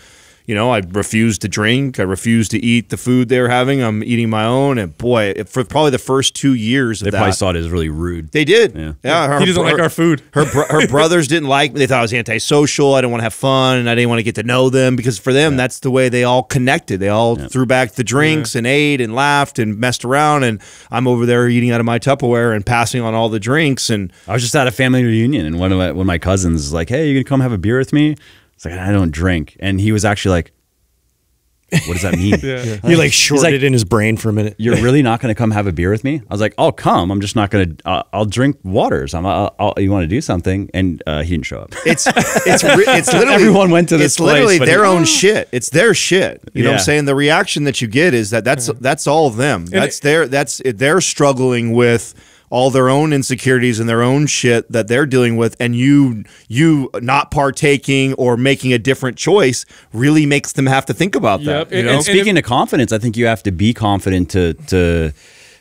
you know, I refuse to drink. I refuse to eat the food they're having. I'm eating my own, and boy, it- for probably the first two years of They that, probably saw it as really rude. they did. Yeah. Yeah, her he doesn't bro- like our food. her her brothers didn't like me. They thought I was antisocial. I didn't want to have fun, and I didn't want to get to know them because for them, that's the way they all connected. They all threw back the drinks and ate and laughed and messed around, and I'm over there eating out of my Tupperware and passing on all the drinks. And I was just at a family reunion, and one of my, one of my cousins was like, "Hey, you gonna come have a beer with me?" It's like I don't drink, and he was actually like, "What does that mean? Yeah. He like shorted like- it in his brain for a minute. You're really not gonna come have a beer with me?" I was like, "I'll come. I'm just not gonna. Uh, I'll drink waters. I'm. I'll, I'll, you want to do something?" And uh, he didn't show up. it's it's it's literally Everyone went to this It's literally place, but their he- own shit. It's their shit. You know what I'm saying? The reaction that you get is that that's that's all of them. That's their that's it, they're struggling with all their own insecurities and their own shit that they're dealing with and you you not partaking or making a different choice really makes them have to think about Yep. that you And- know? And speaking of confidence, I think you have to be confident to to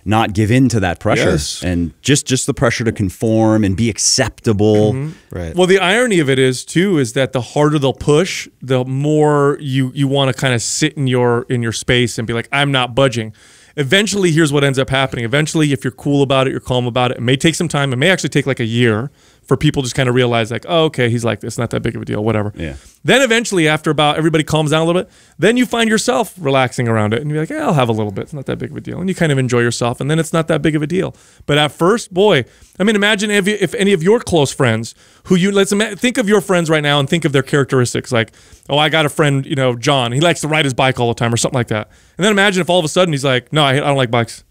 not give in to that pressure Yes. and just just the pressure to conform and be acceptable. Mm-hmm. Right. Well, the irony of it is too is that the harder they'll push, the more you you want to kind of sit in your in your space and be like, I'm not budging. Eventually, here's what ends up happening. Eventually, if you're cool about it, you're calm about it. It may take some time. It may actually take like a year for people just kind of realize like, oh, okay, he's like this, not that big of a deal, whatever. Yeah. Then eventually, after about everybody calms down a little bit, then you find yourself relaxing around it, and you're like, yeah, I'll have a little bit. It's not that big of a deal, and you kind of enjoy yourself, and then it's not that big of a deal. But at first, boy, I mean, imagine if, if any of your close friends who you let's think of your friends right now and think of their characteristics, like, oh, I got a friend, you know, John, he likes to ride his bike all the time or something like that, and then imagine if all of a sudden he's like, no, I, I don't like bikes.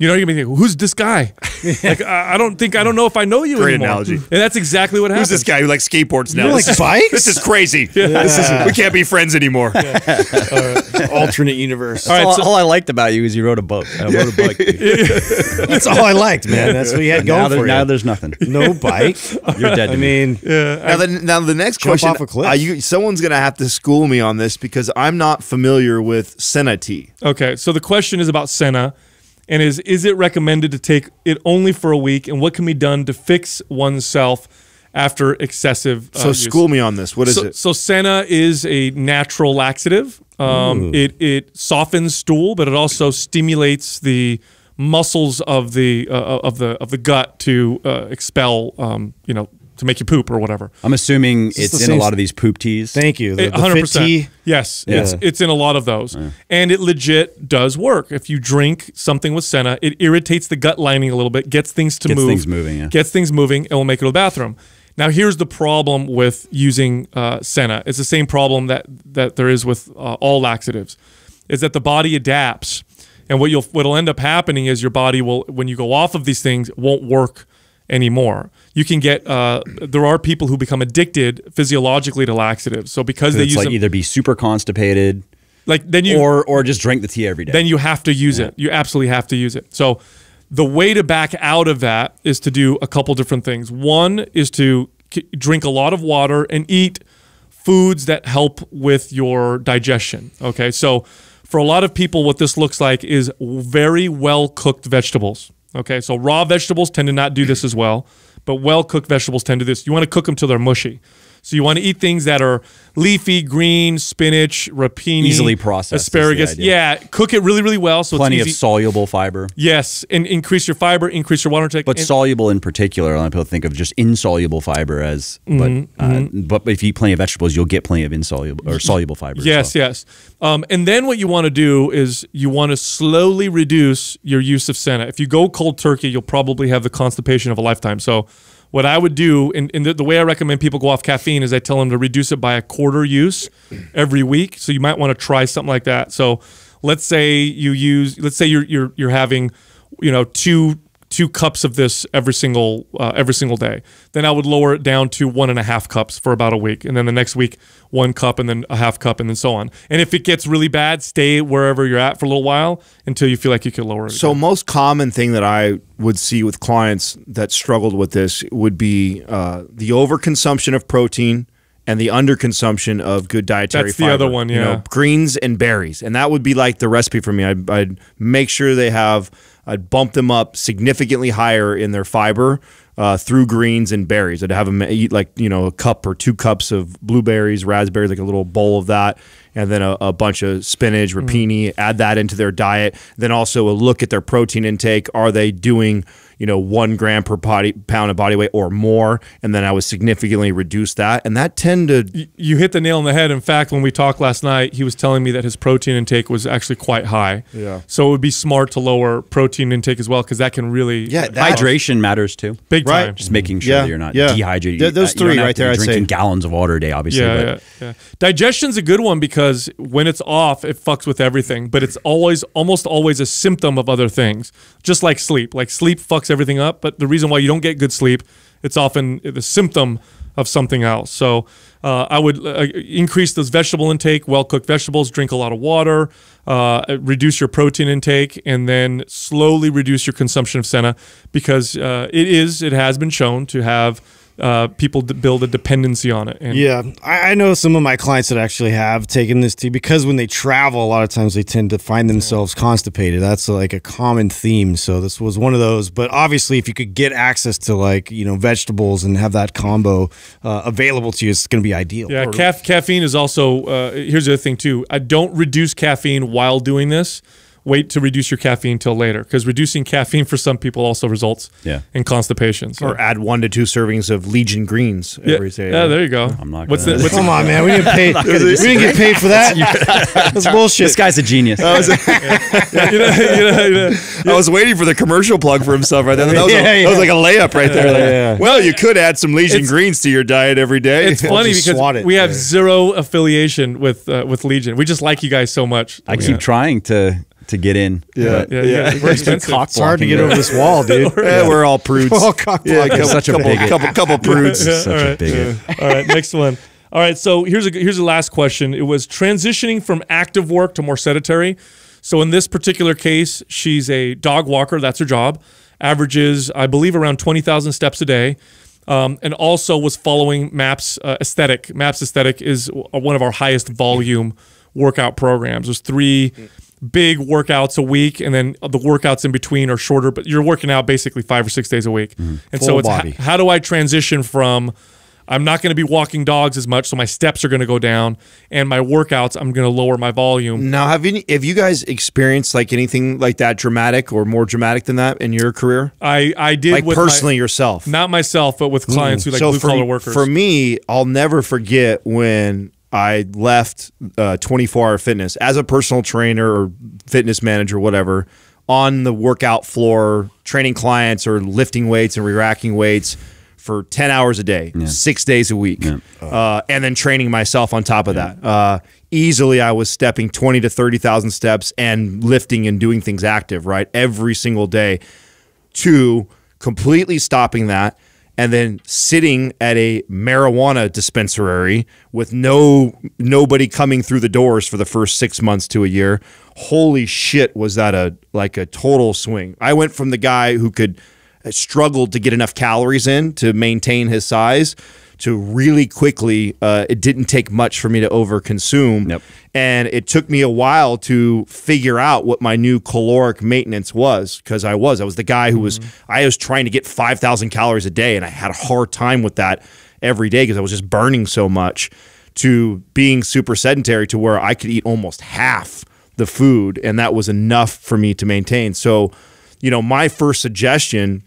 You know, you're gonna be thinking, who's this guy? like, I, I don't think I don't know if I know you Great anymore. analogy. And that's exactly what happens. Who's this guy who likes skateboards now? You This like is- bikes? This is crazy. This is, we can't be friends anymore. Alternate universe. All right, all, so- all I liked about you is you rode a boat. I rode a bike. That's all I liked, man. That's what you had going now, there- for now there's nothing. No bike. You're dead. To I me. mean, now, the, now the next Jump question, off a cliff. uh, you, someone's going to have to school me on this because I'm not familiar with Senna tea. Okay, so the question is about Senna, and is is it recommended to take it only for a week, and what can be done to fix oneself after excessive? uh, So use? school me on this. What is so, it? So Senna is a natural laxative. Um, it it softens stool, but it also stimulates the muscles of the uh, of the of the gut to uh, expel, um, you know, to make you poop or whatever. I'm assuming this it's the in a lot of these poop teas. thank you. The, It- the fit tea. Yes, Yeah. it's it's in a lot of those, and it legit does work. If you drink something with Senna, it irritates the gut lining a little bit, gets things to Gets move, things moving, yeah. gets things moving, and will make it to the bathroom. Now, here's the problem with using uh, Senna. It's the same problem that that there is with uh, all laxatives, is that the body adapts, and what you'll what'll end up happening is your body will, when you go off of these things, won't work anymore. You can get uh, there are people who become addicted physiologically to laxatives. So because they it's use like them, either be super constipated like then you or or just drink the tea every day. then you have to use it. You absolutely have to use it. So the way to back out of that is to do a couple different things. One is to drink a lot of water and eat foods that help with your digestion. Okay? So for a lot of people what this looks like is very well cooked vegetables. Okay? So raw vegetables tend to not do this as well, but well cooked vegetables tend to do this. You want to cook them till they're mushy. So you want to eat things that are leafy, green, spinach, rapini, Easily processed asparagus. Yeah, cook it really, really well. So Plenty of soluble fiber. Yes, and increase your fiber, increase your water intake. But soluble in particular, a lot of people think of just insoluble fiber as, Mm-hmm, but uh, but if you eat plenty of vegetables, you'll get plenty of insoluble or soluble fiber. Yes, well. yes. Um, and then what you want to do is you want to slowly reduce your use of senna. If you go cold turkey, you'll probably have the constipation of a lifetime. So, what I would do, and, and the, the way I recommend people go off caffeine is I tell them to reduce it by a quarter use every week. So you might want to try something like that. So let's say you use, let's say you're you're you're having, you know, two two cups of this every single uh, every single day. Then I would lower it down to one and a half cups for about a week, and then the next week one cup, and then a half cup, and then so on. And if it gets really bad, stay wherever you're at for a little while until you feel like you can lower it. So again. most common thing that I would see with clients that struggled with this would be uh, the overconsumption of protein and the underconsumption of good dietary That's the fiber. other one, You know, yeah. greens and berries, and that would be like the recipe for me. I'd, I'd make sure they have. I'd bump them up significantly higher in their fiber uh, through greens and berries. I'd have them eat like you know a cup or two cups of blueberries, raspberries, like a little bowl of that, and then a, a bunch of spinach, Mm. rapini. Add that into their diet. Then also a look at their protein intake. Are they doing you know one gram per body pound of body weight or more? And then I would significantly reduce that, and that tend to you hit the nail on the head. In fact, when we talked last night, he was telling me that his protein intake was actually quite high. Yeah. So it would be smart to lower protein intake as well because that can really yeah that, Hydration matters too. big Right. time. Just making mm-hmm. sure Yeah, that you're not yeah. dehydrated. Th- those three right there, I'd Drinking say. gallons of water a day, obviously. Yeah, but yeah, yeah. Digestion's a good one because when it's off, it fucks with everything. But it's always, almost always, a symptom of other things. Just like sleep. Like sleep fucks everything up. But the reason why you don't get good sleep, it's often the symptom of something else. So uh, I would uh, increase those vegetable intake, well cooked vegetables, drink a lot of water, uh, reduce your protein intake, and then slowly reduce your consumption of senna because uh, it is, it has been shown to have uh, people d- build a dependency on it. And Yeah, I, I know some of my clients that actually have taken this tea because when they travel, a lot of times they tend to find themselves constipated. That's like a common theme. So this was one of those. But obviously, if you could get access to like you know vegetables and have that combo uh, available to you, it's going to be ideal. Yeah, caf- caffeine is also. Uh, here's the other thing too. I don't reduce caffeine while doing this. Wait to reduce your caffeine till later because reducing caffeine for some people also results Yeah. in constipation. So. or add one to two servings of Legion greens yeah, every day. yeah, there you go. I'm not What's gonna- the, what's the, Come on, man. We didn't pay. we didn't get paid for that. That's bullshit. This guy's a genius. you know, you know, you know, I was waiting for the commercial plug for himself right there. That was, Yeah, a, that was like a layup right there. Like, yeah. Well, you could add some Legion It's- greens to your diet every day. it's funny because it. we have Yeah. zero affiliation with uh, with Legion. We just like you guys so much. I keep trying to to get in. Yeah. but Yeah, yeah. We're expensive. It's hard to get over this wall, dude. Yeah, we're all prudes. We're all cock yeah, couple, Such a couple, bigot. couple, couple prudes. Yeah, Such all a right. bigot. All right, next one. All right, so here's a here's the last question. It was transitioning from active work to more sedentary. So in this particular case, she's a dog walker. That's her job. Averages, I believe, around twenty thousand steps a day, um, and also was following MAPS uh, aesthetic. MAPS aesthetic is one of our highest volume workout programs. There's three big workouts a week, and then the workouts in between are shorter. But you're working out basically five or six days a week, mm-hmm. and so it's body. how do I transition from I'm not going to be walking dogs as much, so my steps are going to go down, and my workouts I'm going to lower my volume. Now, have you have you guys experienced like anything like that dramatic or more dramatic than that in your career? I I did Like with my- personally yourself. not myself, but with clients mm. who like blue for, collar workers. for me, I'll never forget when I left uh, 24 Hour Fitness as a personal trainer or fitness manager, whatever, on the workout floor, training clients or lifting weights and re-racking weights for 10 hours a day, six days a week, uh, and then training myself on top of that. Uh, easily, I was stepping 20 to 30,000 steps and lifting and doing things active, right? Every single day to completely stopping that and then sitting at a marijuana dispensary with no nobody coming through the doors for the first 6 months to a year. Holy shit was that a like a total swing. I went from the guy who could uh, struggled to get enough calories in to maintain his size to really quickly uh, it didn't take much for me to overconsume Yep. and it took me a while to figure out what my new caloric maintenance was because I was I was the guy who was I was trying to get 5000 calories a day and I had a hard time with that every day because I was just burning so much to being super sedentary to where I could eat almost half the food and that was enough for me to maintain. So, you know, my first suggestion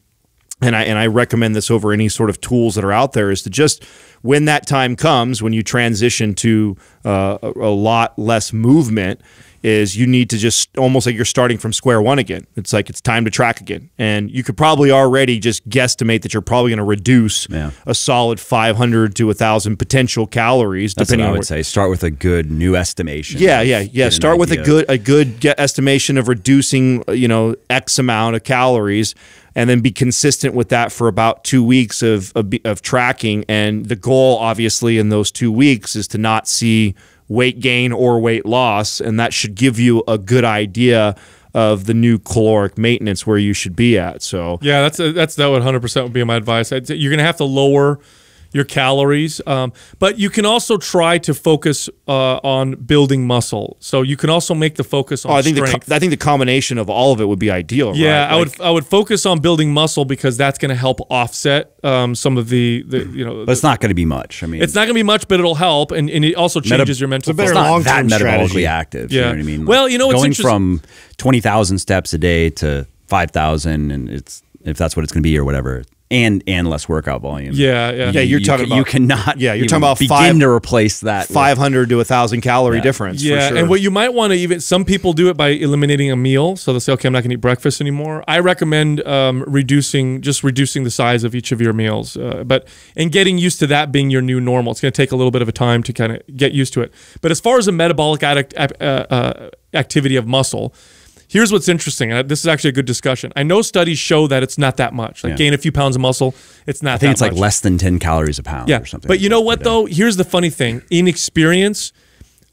and I and I recommend this over any sort of tools that are out there is to just when that time comes when you transition to uh, a, a lot less movement is you need to just almost like you're starting from square one again. It's like it's time to track again, and you could probably already just guesstimate that you're probably going to reduce Yeah. a solid 500 to a 1,000 potential calories That's what depending I on would where, say. Start with a good new estimation. yeah, yeah, yeah. Start with a good a good estimation of reducing, uh, you know, X amount of calories, and then be consistent with that for about two weeks of of, of tracking. And the goal, obviously, in those two weeks is to not see weight gain or weight loss, and that should give you a good idea of the new caloric maintenance where you should be at. So Yeah, that's that's that would 100 percent would be my advice. I'd say you're gonna have to lower your calories, um, but you can also try to focus uh, on building muscle. So you can also make the focus on Oh, I think the strength. co- I think the combination of all of it would be ideal. yeah, right? I Like- would I would focus on building muscle because that's going to help offset um, some of the the you know. But it's not going to be much. I mean, it's not going to be much, but it'll help, and, and it also changes your mental. a better it's not long-term that metabolically strategy. active. You Yeah. know what I mean? Well, you know, going interest- from twenty thousand steps a day to five thousand, and it's if that's what it's going to be or whatever, and and less workout volume. Yeah, yeah. Yeah, you're you, talking ca- you cannot. yeah, you're talking about begin five- to replace that. 500 to a thousand calorie difference. Yeah, for sure. and what you might want to even some people do it by eliminating a meal. So they'll say, okay, I'm not going to eat breakfast anymore. I recommend um, reducing just reducing the size of each of your meals, uh, but and getting used to that being your new normal. It's going to take a little bit of a time to kind of get used to it. But as far as a metabolic addict, uh, uh, activity of muscle. Here's what's interesting, and this is actually a good discussion. I know studies show that it's not that much. Like Yeah. gain a few pounds of muscle, it's not. I think that it's like less than ten calories a pound. Yeah, or something. but you know what though? Here's the funny thing: in experience,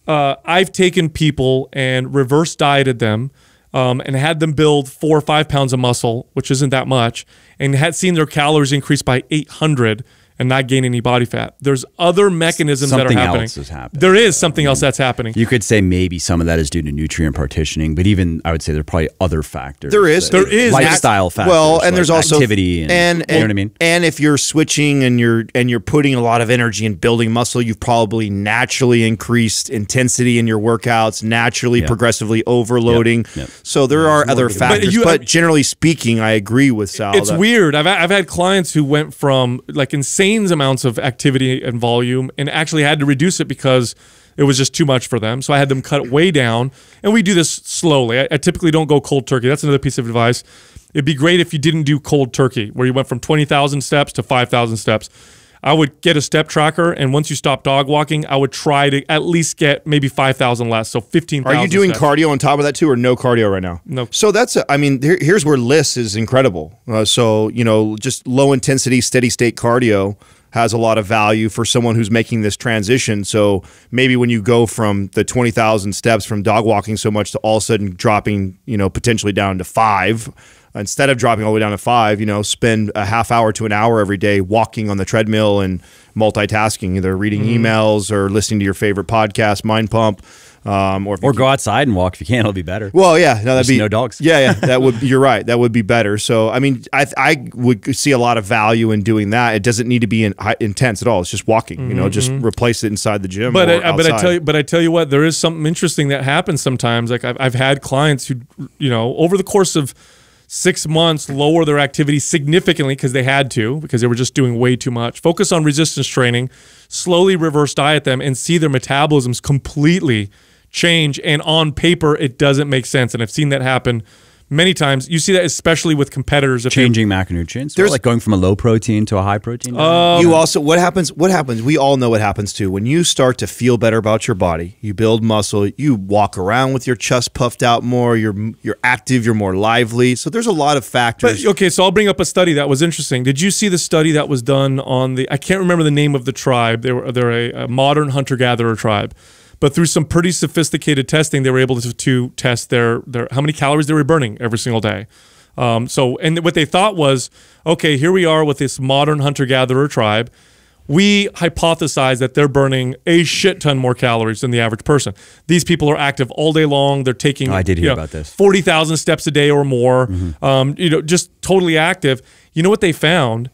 uh, I've taken people and reverse dieted them, um, and had them build four or five pounds of muscle, which isn't that much, and had seen their calories increase by 800 and not gain any body fat. There's other mechanisms Something that are happening. else is happening. There is something else that's happening. You could say maybe some of that is due to nutrient partitioning, but even I would say there are probably other factors. There is. There is lifestyle factors. Well, and there's also activity and, and, you know what I mean. And if you're switching and you're and you're putting a lot of energy in building muscle, you've probably naturally increased intensity in your workouts, naturally Yeah. progressively overloading. Yep. Yep. So there are other factors. you- But, generally speaking, I agree with Sal. it's that- weird. I've I've had clients who went from like insane amounts of activity and volume and actually had to reduce it because it was just too much for them. So I had them cut way down. And we do this slowly. I, I typically don't go cold turkey. That's another piece of advice. It'd be great if you didn't do cold turkey, where you went from twenty thousand steps to five thousand steps. I would get a step tracker, and once you stop dog walking, I would try to at least get maybe five thousand less, so fifteen. Are you doing cardio on top of that too, or no cardio right now? No. So that's, a, I mean, here, here's where LISS is incredible. Uh, so, you know, just low intensity, steady state cardio has a lot of value for someone who's making this transition. So maybe when you go from the 20,000 steps from dog walking so much to all of a sudden dropping, you know, potentially down to five, instead of dropping all the way down to five, you know, spend a half hour to an hour every day walking on the treadmill and multitasking, either reading Mm-hmm. emails or listening to your favorite podcast, Mind Pump. Um, or Or go outside and walk if you can. It'll be better. well, yeah, no, that'd Just be no dogs. Yeah, yeah, that would. You're right. That would be better. So, I mean, I I would see a lot of value in doing that. It doesn't need to be in, high, intense at all. It's just walking. You know, just replace it inside the gym. But or I, but I tell you, but I tell you what, there is something interesting that happens sometimes. Like I've, I've had clients who, you know, over the course of six months, lower their activity significantly because they had to because they were just doing way too much. Focus on resistance training, slowly reverse diet them, and see their metabolisms completely change. And on paper, it doesn't make sense. And I've seen that happen many times. You see that especially with competitors. If Changing macronutrients. Or There's- like going from a low protein to a high protein. Um, you also what happens what happens we all know what happens too when you start to feel better about your body you build muscle you walk around with your chest puffed out more you're you're active you're more lively so there's a lot of factors But okay, so I'll bring up a study that was interesting. Did you see the study that was done on the? I can't remember the name of the tribe. They were they're a, a modern hunter gatherer tribe, but through some pretty sophisticated testing, they were able to, to test their their how many calories they were burning every single day. Um, so and what they thought was, okay, here we are with this modern hunter gatherer tribe. We hypothesize that they're burning a shit ton more calories than the average person. These people are active all day long. They're taking Oh, I did hear you know, about this. 40,000 steps a day or more, Mm-hmm. um, you know, just totally active. You know what they found?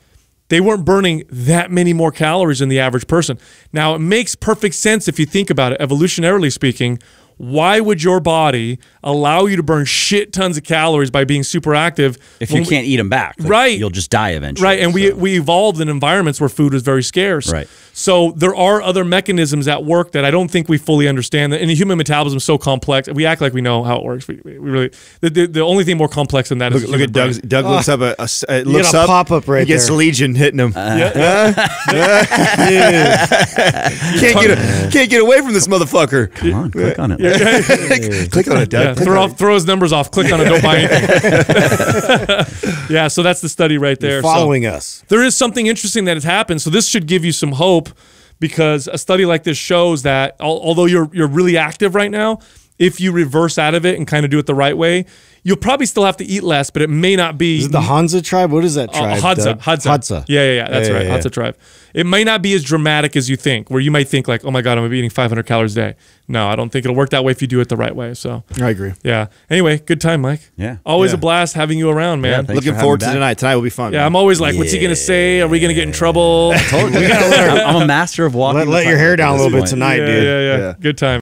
They weren't burning that many more calories than the average person. Now, it makes perfect sense if you think about it, evolutionarily speaking. Why would your body allow you to burn shit tons of calories by being super active If you we- can't eat them back, like, Right. you'll just die eventually. Right, and we so. we evolved in environments where food was very scarce. Right. So there are other mechanisms at work that I don't think we fully understand. And the human metabolism is so complex. We act like we know how it works. We, we really the, the, the only thing more complex than that is Look, the look at brain. Doug. Doug looks up a, a s- uh, You looks a up. pop-up right He gets there. Legion hitting him. Yeah, can't get a, can't get away from this motherfucker. Come on, click on it. Click on it, Doug. yeah. Throw off, throw his numbers off. Click on it. Don't buy anything. yeah. So that's the study right there. So- Following us. there is something interesting that has happened. So this should give you some hope because a study like this shows that although you're you're really active right now, if you reverse out of it and kind of do it the right way, you'll probably still have to eat less, but it may not be Is it the Hansa tribe? What is that uh, tribe? Hadza, Doug? Hadza. Hadza. Yeah, yeah, yeah. That's Yeah, right. yeah, Hadza tribe. It may not be as dramatic as you think, where you might think like, oh my God, I'm gonna be eating 500 calories a day. No, I don't think it'll work that way if you do it the right way. So, I agree. yeah. Anyway, good time, Mike. Yeah. Always Yeah. a blast having you around, man. thanks. Looking having forward to back. tonight. Tonight will be fun. Yeah, man. I'm always like, what's he gonna say? Are we gonna get in trouble? I'm a master of walking. Let, let your hair down a little bit tonight, yeah, dude. yeah, yeah, Yeah. Good time.